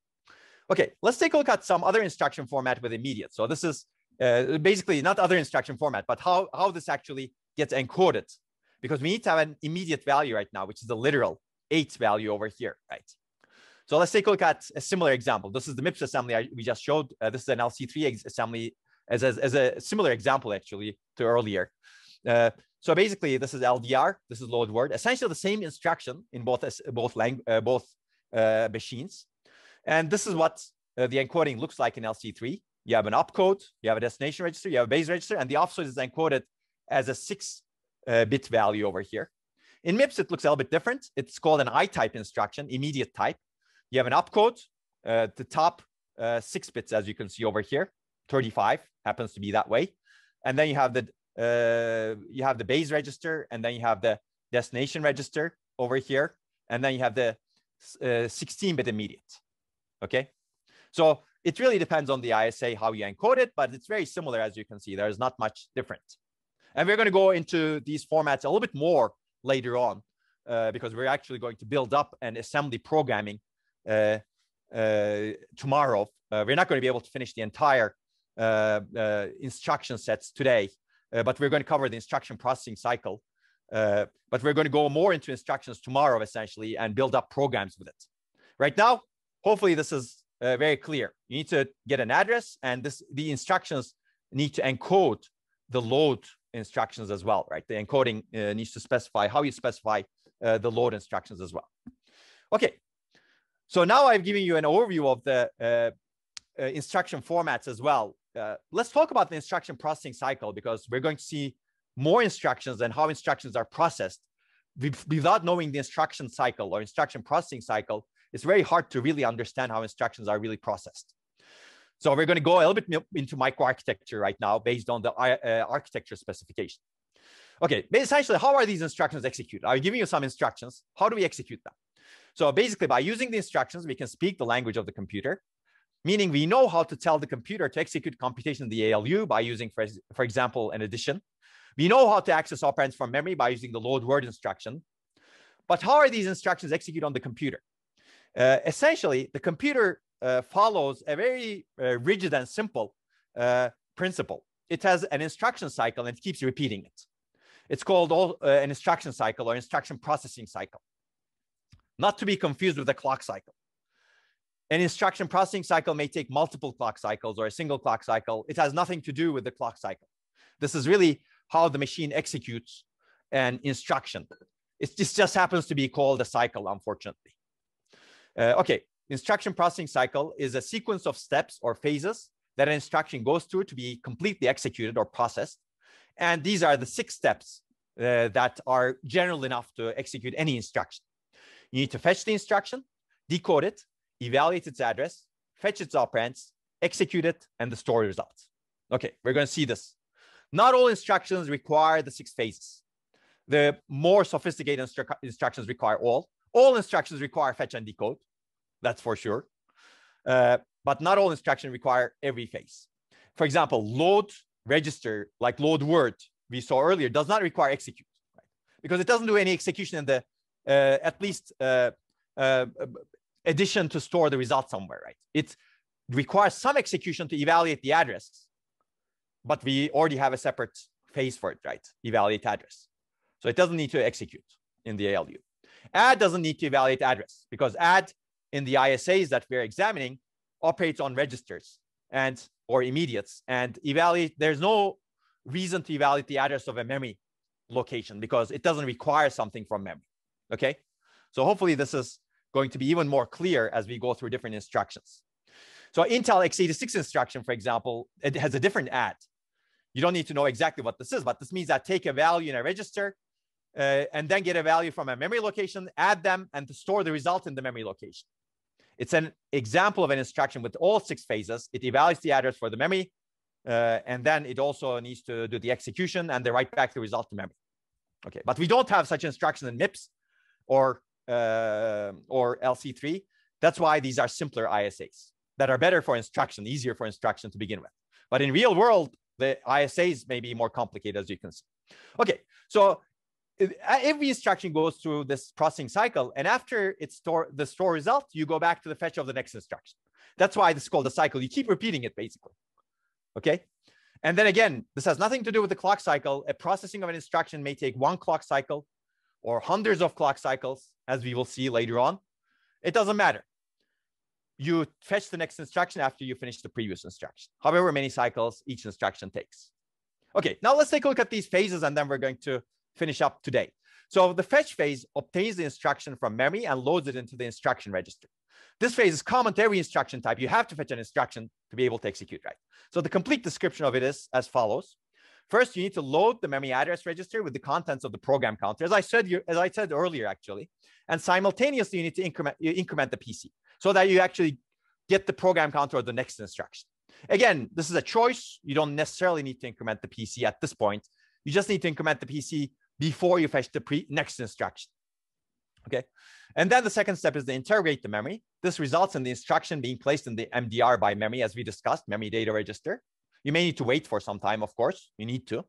Okay, let's take a look at some other instruction format with immediate. So this is uh, basically not other instruction format, but how, how this actually gets encoded because we need to have an immediate value right now, which is the literal eight value over here, right? So let's take a look at a similar example. This is the MIPS assembly I, we just showed. Uh, this is an LC3 assembly as, as, as, a similar example actually to earlier. Uh, so basically, this is LDR. This is load word. Essentially, the same instruction in both both uh, both uh, machines. And this is what uh, the encoding looks like in LC3. You have an opcode, you have a destination register, you have a base register, and the offset is encoded as a six uh, bit value over here. In MIPS, it looks a little bit different. It's called an I-type instruction, immediate type. You have an opcode, uh, the top uh, six bits, as you can see over here, 35 happens to be that way. And then you have the uh, you have the base register, and then you have the destination register over here, and then you have the 16-bit uh, immediate. Okay, so it really depends on the ISA how you encode it, but it's very similar as you can see. There is not much different. And we're going to go into these formats a little bit more later on uh, because we're actually going to build up an assembly programming uh, uh, tomorrow. Uh, we're not going to be able to finish the entire instruction sets today, but we're going to cover the instruction processing cycle. but we're going to go more into instructions tomorrow, essentially, and build up programs with it. Right now, hopefully this is uh, very clear. You need to get an address and this the instructions need to encode the load instructions as well, right? The encoding uh, needs to specify how you specify uh, the load instructions as well. Okay, so now I've given you an overview of the uh, uh, instruction formats as well. Uh, let's talk about the instruction processing cycle because we're going to see more instructions and how instructions are processed without knowing the instruction cycle or instruction processing cycle it's very hard to really understand how instructions are really processed. So we're going to go a little bit into microarchitecture right now based on the uh, architecture specification. Okay, essentially, how are these instructions executed? I'm giving you some instructions. How do we execute them? So basically, by using the instructions, we can speak the language of the computer, meaning we know how to tell the computer to execute computation in the ALU by using, for, for example, an addition. We know how to access operands from memory by using the load word instruction. But how are these instructions executed on the computer? Uh, essentially, the computer uh, follows a very uh, rigid and simple uh, principle. It has an instruction cycle and it keeps repeating it. It's called all, uh, an instruction cycle or instruction processing cycle, not to be confused with the clock cycle. An instruction processing cycle may take multiple clock cycles or a single clock cycle. It has nothing to do with the clock cycle. This is really how the machine executes an instruction. It just, happens to be called a cycle, unfortunately. Uh, okay, instruction processing cycle is a sequence of steps or phases that an instruction goes through to be completely executed or processed. And these are the six steps uh, that are general enough to execute any instruction. You need to fetch the instruction, decode it, evaluate its address, fetch its operands, execute it, and the store results. Okay, we're going to see this. Not all instructions require the six phases. The more sophisticated instru instructions require all, all instructions require fetch and decode, that's for sure. Uh, but not all instructions require every phase. For example, load register, like load word we saw earlier, does not require execute, right? Because it doesn't do any execution in the uh, at least uh, uh addition to store the result somewhere, right? It requires some execution to evaluate the address, but we already have a separate phase for it, right? Evaluate address. So it doesn't need to execute in the ALU. Add doesn't need to evaluate address because add in the ISAs that we're examining operates on registers and or immediates and evaluate. There's no reason to evaluate the address of a memory location because it doesn't require something from memory. Okay. So hopefully this is going to be even more clear as we go through different instructions. So Intel x86 instruction, for example, it has a different add. You don't need to know exactly what this is, but this means that take a value in a register uh, and then get a value from a memory location, add them, and to store the result in the memory location. It's an example of an instruction with all six phases. It evaluates the address for the memory, uh, and then it also needs to do the execution and then write back the result to memory. Okay, but we don't have such instruction in MIPS or uh, or LC3. That's why these are simpler ISAs that are better for instruction, easier for instruction to begin with. But in real world, the ISAs may be more complicated, as you can see. Okay, so every instruction goes through this processing cycle, and after it store the store result, you go back to the fetch of the next instruction. That's why this is called a cycle. You keep repeating it basically. Okay. And then again, this has nothing to do with the clock cycle. A processing of an instruction may take one clock cycle or hundreds of clock cycles, as we will see later on. It doesn't matter. You fetch the next instruction after you finish the previous instruction, however many cycles each instruction takes. Okay, now let's take a look at these phases and then we're going to finish up today. So the fetch phase obtains the instruction from memory and loads it into the instruction register. This phase is common to every instruction type. You have to fetch an instruction to be able to execute right. So the complete description of it is as follows. First, you need to load the memory address register with the contents of the program counter, as I said, as I said earlier, actually. And simultaneously, you need to increment, you increment the PC so that you actually get the program counter or the next instruction. Again, this is a choice. You don't necessarily need to increment the PC at this point. You just need to increment the PC before you fetch the pre next instruction. Okay. And then the second step is to interrogate the memory. This results in the instruction being placed in the MDR by memory, as we discussed, memory data register. You may need to wait for some time, of course, you need to.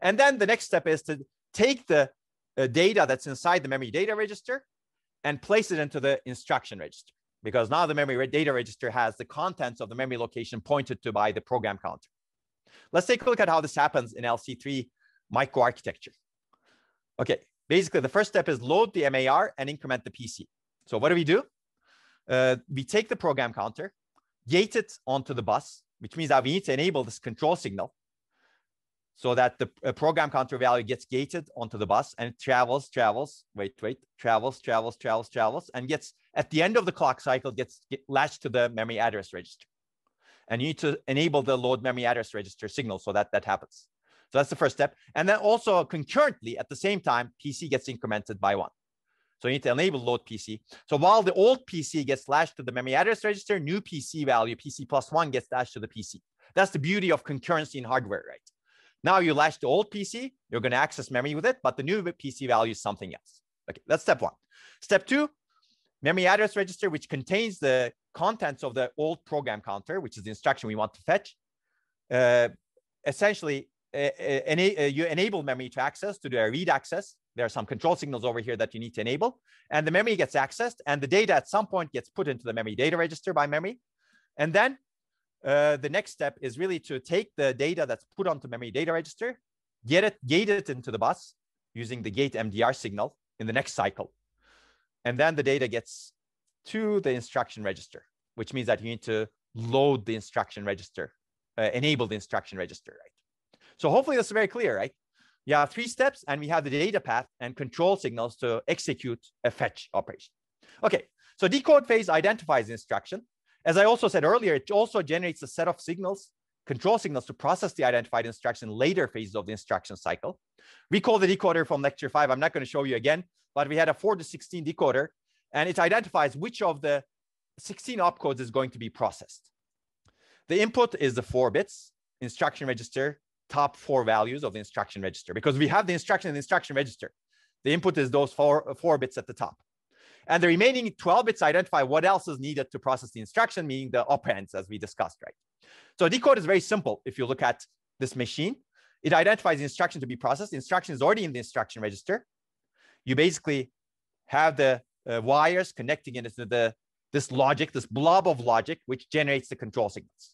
And then the next step is to take the uh, data that's inside the memory data register and place it into the instruction register because now the memory data register has the contents of the memory location pointed to by the program counter. Let's take a look at how this happens in LC3 microarchitecture. Okay, basically the first step is load the MAR and increment the PC. So what do we do? Uh, we take the program counter, gate it onto the bus, which means that we need to enable this control signal so that the program counter value gets gated onto the bus and it travels, travels, wait, wait, travels, travels, travels, travels, and gets at the end of the clock cycle gets get latched to the memory address register. And you need to enable the load memory address register signal so that that happens. So that's the first step. And then also concurrently at the same time, PC gets incremented by one. So you need to enable load PC. So while the old PC gets latched to the memory address register, new PC value, PC plus one gets latched to the PC. That's the beauty of concurrency in hardware, right? Now you latch the old PC, you're going to access memory with it, but the new PC value is something else. Okay, that's step one. Step two, memory address register, which contains the contents of the old program counter, which is the instruction we want to fetch. Uh, essentially, uh, uh, ena uh, you enable memory to access to do a read access. There are some control signals over here that you need to enable. And the memory gets accessed and the data at some point gets put into the memory data register by memory. And then uh, the next step is really to take the data that's put onto memory data register, get it, gate it into the bus using the gate MDR signal in the next cycle. And then the data gets to the instruction register, which means that you need to load the instruction register, uh, enable the instruction register, right? So hopefully that's very clear, right? You have three steps and we have the data path and control signals to execute a fetch operation. Okay, so decode phase identifies instruction. As I also said earlier, it also generates a set of signals, control signals to process the identified instruction later phases of the instruction cycle. Recall the decoder from lecture five. I'm not going to show you again, but we had a 4 to 16 decoder and it identifies which of the 16 opcodes is going to be processed. The input is the four bits, instruction register, top four values of the instruction register because we have the instruction in the instruction register. The input is those four, four bits at the top. And the remaining 12 bits identify what else is needed to process the instruction, meaning the operands as we discussed, right? So decode is very simple. If you look at this machine, it identifies the instruction to be processed. The instruction is already in the instruction register. You basically have the uh, wires connecting it to the this logic, this blob of logic, which generates the control signals.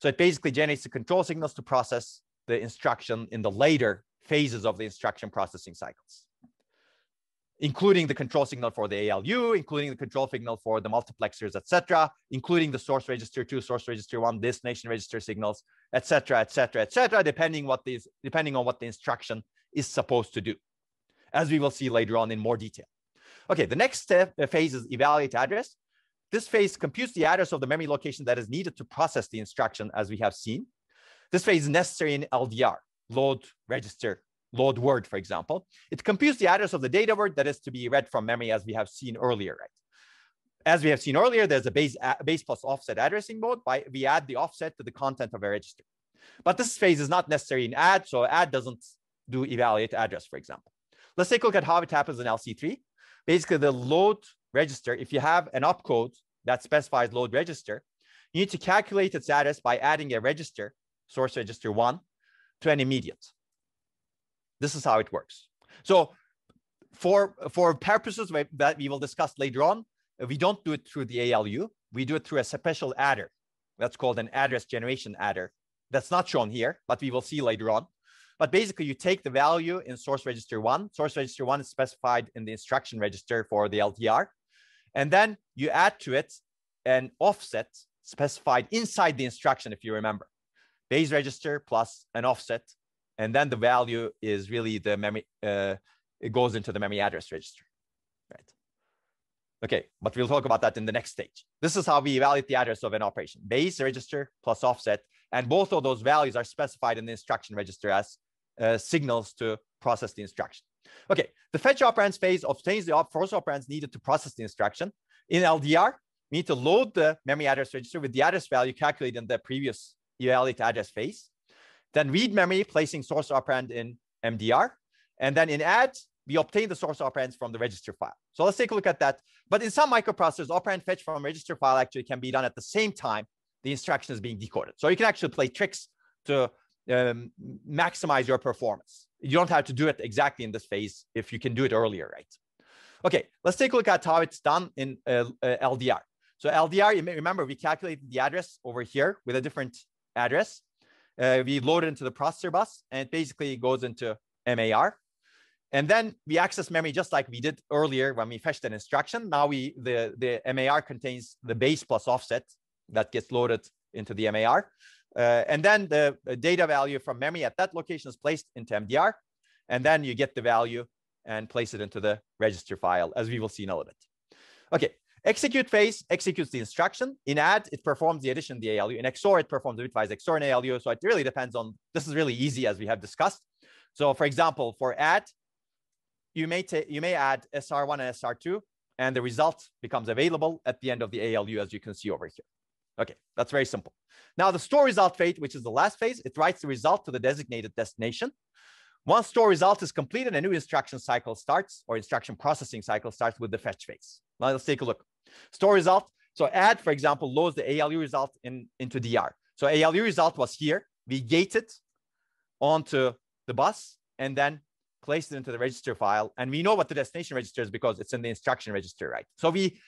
So it basically generates the control signals to process the instruction in the later phases of the instruction processing cycles, including the control signal for the ALU, including the control signal for the multiplexers, etc., including the source register two, source register one, destination register signals, etc., etc., etc., depending what these, depending on what the instruction is supposed to do, as we will see later on in more detail. Okay, the next step, uh, phase is evaluate address. this phase computes the address of the memory location that is needed to process the instruction as we have seen. This phase is necessary in LDR, load register, load word, for example. It computes the address of the data word that is to be read from memory as we have seen earlier, right? As we have seen earlier, there's a base, base plus offset addressing mode. By we add the offset to the content of a register. But this phase is not necessary in add, so add doesn't do evaluate address, for example. Let's take a look at how it happens in LC3. Basically, the load register, if you have an opcode that specifies load register, you need to calculate its address by adding a register, source register one, to an immediate. This is how it works. So for, for purposes that we will discuss later on, we don't do it through the ALU. We do it through a special adder. That's called an address generation adder. That's not shown here, but we will see later on. But basically, you take the value in source register one. Source register one is specified in the instruction register for the LDR. And then you add to it an offset specified inside the instruction, if you remember. Base register plus an offset. And then the value is really the memory, uh, it goes into the memory address register, right? Okay, but we'll talk about that in the next stage. This is how we evaluate the address of an operation. Base register plus offset. And both of those values are specified in the instruction register as uh, signals to process the instruction. Okay, the fetch operands phase obtains the first operands needed to process the instruction. In LDR, we need to load the memory address register with the address value calculated in the previous evaluate address phase. Then read memory, placing source operand in MDR. And then in add, we obtain the source operands from the register file. So let's take a look at that. But in some microprocessors, operand fetch from register file actually can be done at the same time the instruction is being decoded. So you can actually play tricks to um, maximize your performance. You don't have to do it exactly in this phase if you can do it earlier, right? Okay, let's take a look at how it's done in uh, uh, LDR. So LDR, you may remember we calculated the address over here with a different address. Uh, we load it into the processor bus and it basically goes into MAR. And then we access memory just like we did earlier when we fetched an instruction. Now we the, the MAR contains the base plus offset that gets loaded into the MAR. Uh, and then the, the data value from memory at that location is placed into MDR. And then you get the value and place it into the register file, as we will see in a little bit. Okay, execute phase executes the instruction. In add, it performs the addition the ALU. In XOR, it performs the bitwise XOR and ALU. So it really depends on, this is really easy as we have discussed. So for example, for add, you may, you may add SR1 and SR2, and the result becomes available at the end of the ALU, as you can see over here. Okay, that's very simple. Now the store result phase, which is the last phase, it writes the result to the designated destination. Once store result is completed, a new instruction cycle starts or instruction processing cycle starts with the fetch phase. Now let's take a look. Store result. So add, for example, loads the ALU result in, into DR. So ALU result was here. We gate it onto the bus and then placed it into the register file. And we know what the destination register is because it's in the instruction register, right? So we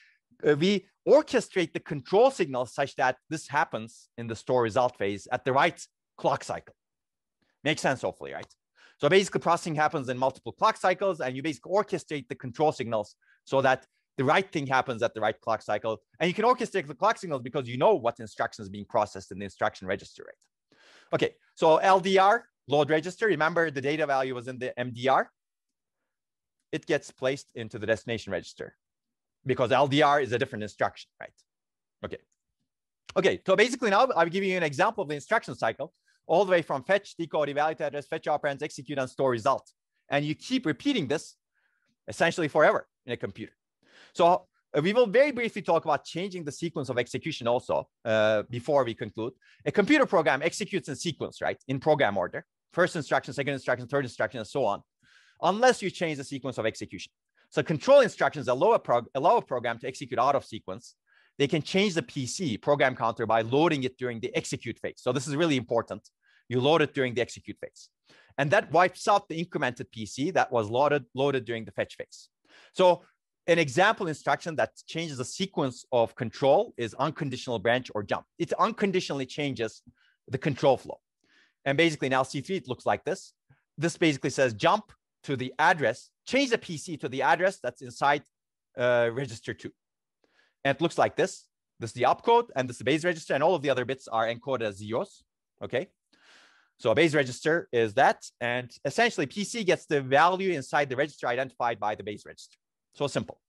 uh, we orchestrate the control signal such that this happens in the store result phase at the right clock cycle. Makes sense, hopefully, right? So basically processing happens in multiple clock cycles and you basically orchestrate the control signals so that the right thing happens at the right clock cycle. And you can orchestrate the clock signals because you know what instruction is being processed in the instruction register, right? Okay, so LDR, load register, remember the data value was in the MDR. It gets placed into the destination register because LDR is a different instruction, right? Okay. Okay, so basically now I'm giving you an example of the instruction cycle all the way from fetch, decode, evaluate address, fetch operands, execute, and store result. And you keep repeating this essentially forever in a computer. So uh, we will very briefly talk about changing the sequence of execution also uh, before we conclude. A computer program executes in sequence, right? In program order. First instruction, second instruction, third instruction, and so on, unless you change the sequence of execution. So control instructions allow a, allow a program to execute out of sequence. They can change the PC program counter by loading it during the execute phase. So this is really important. You load it during the execute phase. And that wipes out the incremented PC that was loaded, loaded during the fetch phase. So an example instruction that changes the sequence of control is unconditional branch or jump. It unconditionally changes the control flow. And basically in LC3, it looks like this. This basically says jump to the address, change the PC to the address that's inside uh, register two. And it looks like this. This is the opcode and this is the base register and all of the other bits are encoded as zeros, okay? So a base register is that. And essentially PC gets the value inside the register identified by the base register. So simple.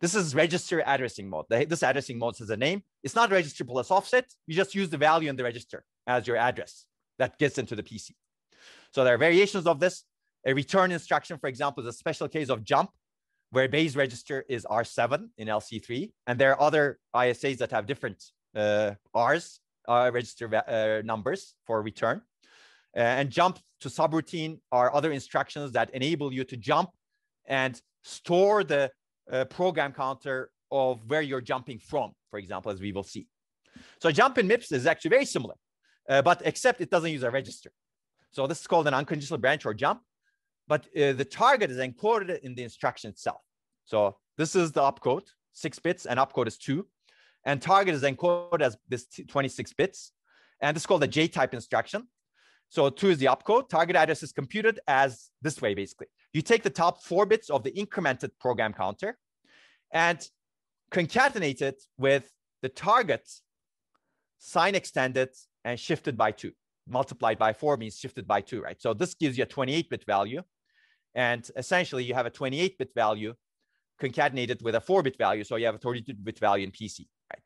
This is register addressing mode. This addressing mode has a name. It's not register plus offset. You just use the value in the register as your address that gets into the PC. So there are variations of this. A return instruction, for example, is a special case of jump where base register is R7 in LC3. And there are other ISAs that have different uh, Rs, uh, register uh, numbers for return. Uh, and jump to subroutine are other instructions that enable you to jump and store the uh, program counter of where you're jumping from, for example, as we will see. So jump in MIPS is actually very similar, uh, but except it doesn't use a register. So this is called an unconditional branch or jump, but uh, the target is encoded in the instruction itself. So this is the opcode, six bits, and opcode is two. And target is encoded as this 26 bits. And this is called a J-type instruction. So two is the opcode. Target address is computed as this way, basically. You take the top four bits of the incremented program counter and concatenate it with the target sign extended and shifted by two. Multiplied by four means shifted by two, right? So this gives you a 28 bit value. And essentially you have a 28 bit value concatenated with a four bit value. So you have a 32 bit value in PC, right?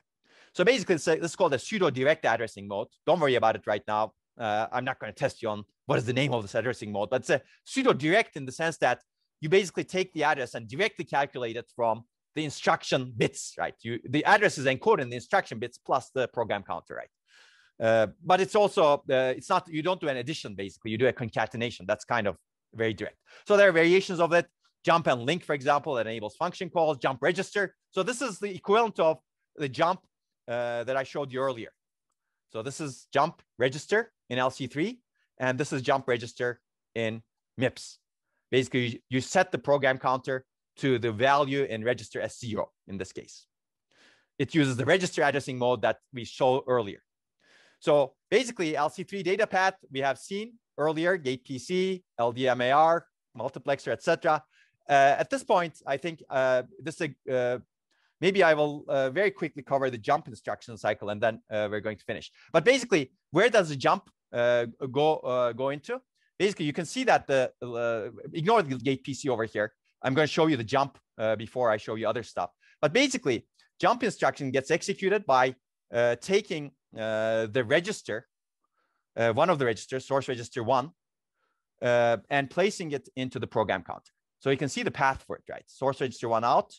So basically this is called a pseudo direct addressing mode. Don't worry about it right now. Uh, I'm not going to test you on what is the name of this addressing mode, but it's a pseudo direct in the sense that you basically take the address and directly calculate it from the instruction bits, right? You, the address is encoded in the instruction bits plus the program counter, right? Uh, but it's also, uh, it's not, you don't do an addition, basically. You do a concatenation. That's kind of very direct. So there are variations of it. Jump and link, for example, that enables function calls, jump register. So this is the equivalent of the jump uh, that I showed you earlier. So this is jump register in LC3, and this is jump register in MIPS. Basically, you set the program counter to the value in register as zero in this case. It uses the register addressing mode that we showed earlier. So basically LC3 data path we have seen earlier, gate PC, LDMAR, multiplexer, etc. Uh, at this point, I think uh, this uh, maybe I will uh, very quickly cover the jump instruction cycle and then uh, we're going to finish. But basically, where does the jump go go into? Basically, you can see that the ignore the gate PC over here. I'm going to show you the jump uh, before I show you other stuff. But basically, jump instruction gets executed by uh, taking uh, the register, uh, one of the registers, source register one, uh, and placing it into the program counter. So you can see the path for it, right? Source register one out,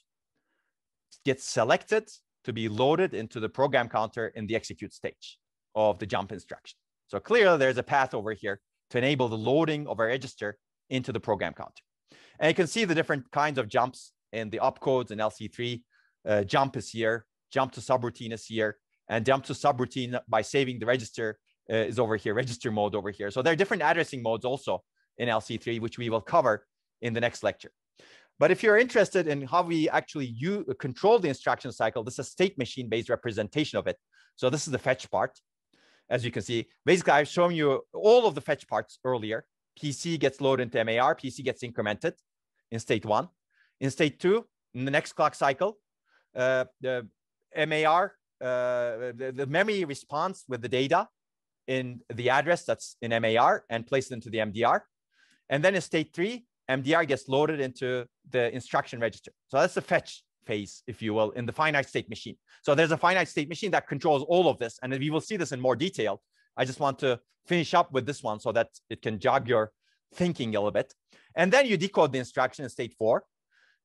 gets selected to be loaded into the program counter in the execute stage of the jump instruction. So clearly there's a path over here to enable the loading of a register into the program counter. And you can see the different kinds of jumps in the opcodes in LC3. Uh, jump is here, jump to subroutine is here, and jump to subroutine by saving the register uh, is over here, register mode over here. So there are different addressing modes also in LC3, which we will cover in the next lecture. But if you're interested in how we actually use, control the instruction cycle, this is a state machine based representation of it. So this is the fetch part. As you can see, basically I've shown you all of the fetch parts earlier. PC gets loaded into MAR, PC gets incremented in state one. In state two, in the next clock cycle, uh, the MAR, uh, the, the, memory responds with the data in the address that's in MAR and placed into the MDR. And then in state three, MDR gets loaded into the instruction register. So that's the fetch phase, if you will, in the finite state machine. So there's a finite state machine that controls all of this. And we will see this in more detail I just want to finish up with this one so that it can jog your thinking a little bit. And then you decode the instruction in state four.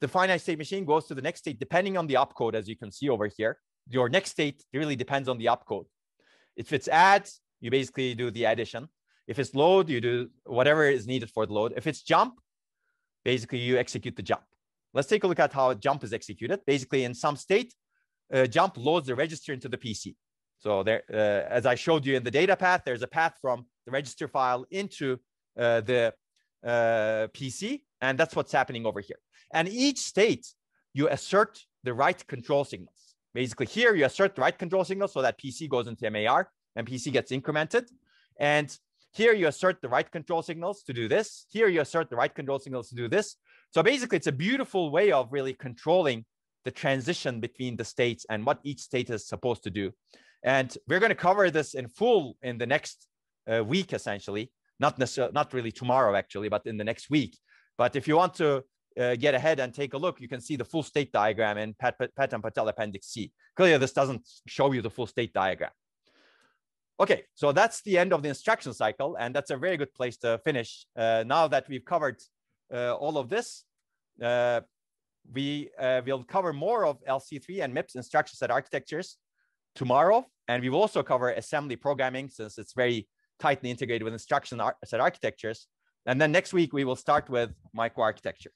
The finite state machine goes to the next state, depending on the opcode, as you can see over here. Your next state really depends on the opcode. If it's add, you basically do the addition. If it's load, you do whatever is needed for the load. If it's jump, basically you execute the jump. Let's take a look at how a jump is executed. Basically, in some state, uh, jump loads the register into the PC. So there, uh, as I showed you in the data path, there's a path from the register file into uh, the uh, PC, and that's what's happening over here. And each state, you assert the right control signals. Basically here, you assert the right control signal so that PC goes into MAR and PC gets incremented. And here you assert the right control signals to do this. Here you assert the right control signals to do this. So basically, it's a beautiful way of really controlling the transition between the states and what each state is supposed to do. And we're going to cover this in full in the next uh, week, essentially. Not necessarily, not really tomorrow, actually, but in the next week. But if you want to uh, get ahead and take a look, you can see the full state diagram in Patt, Patt and Patel Appendix C. Clearly, this doesn't show you the full state diagram. Okay, so that's the end of the instruction cycle, and that's a very good place to finish. Uh, now that we've covered all of this, uh, we uh, will cover more of LC3 and MIPS instruction set architectures tomorrow, and we will also cover assembly programming since it's very tightly integrated with instruction set architectures. And then next week, we will start with microarchitecture.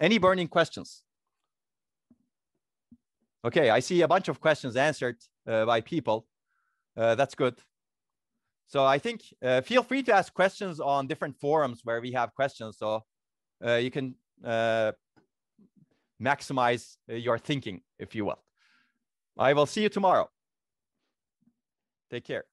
Any burning questions? Okay, I see a bunch of questions answered uh, by people. Uh, that's good. So I think uh, feel free to ask questions on different forums where we have questions. So uh, you can uh, maximize uh, your thinking, if you will. I will see you tomorrow. Take care.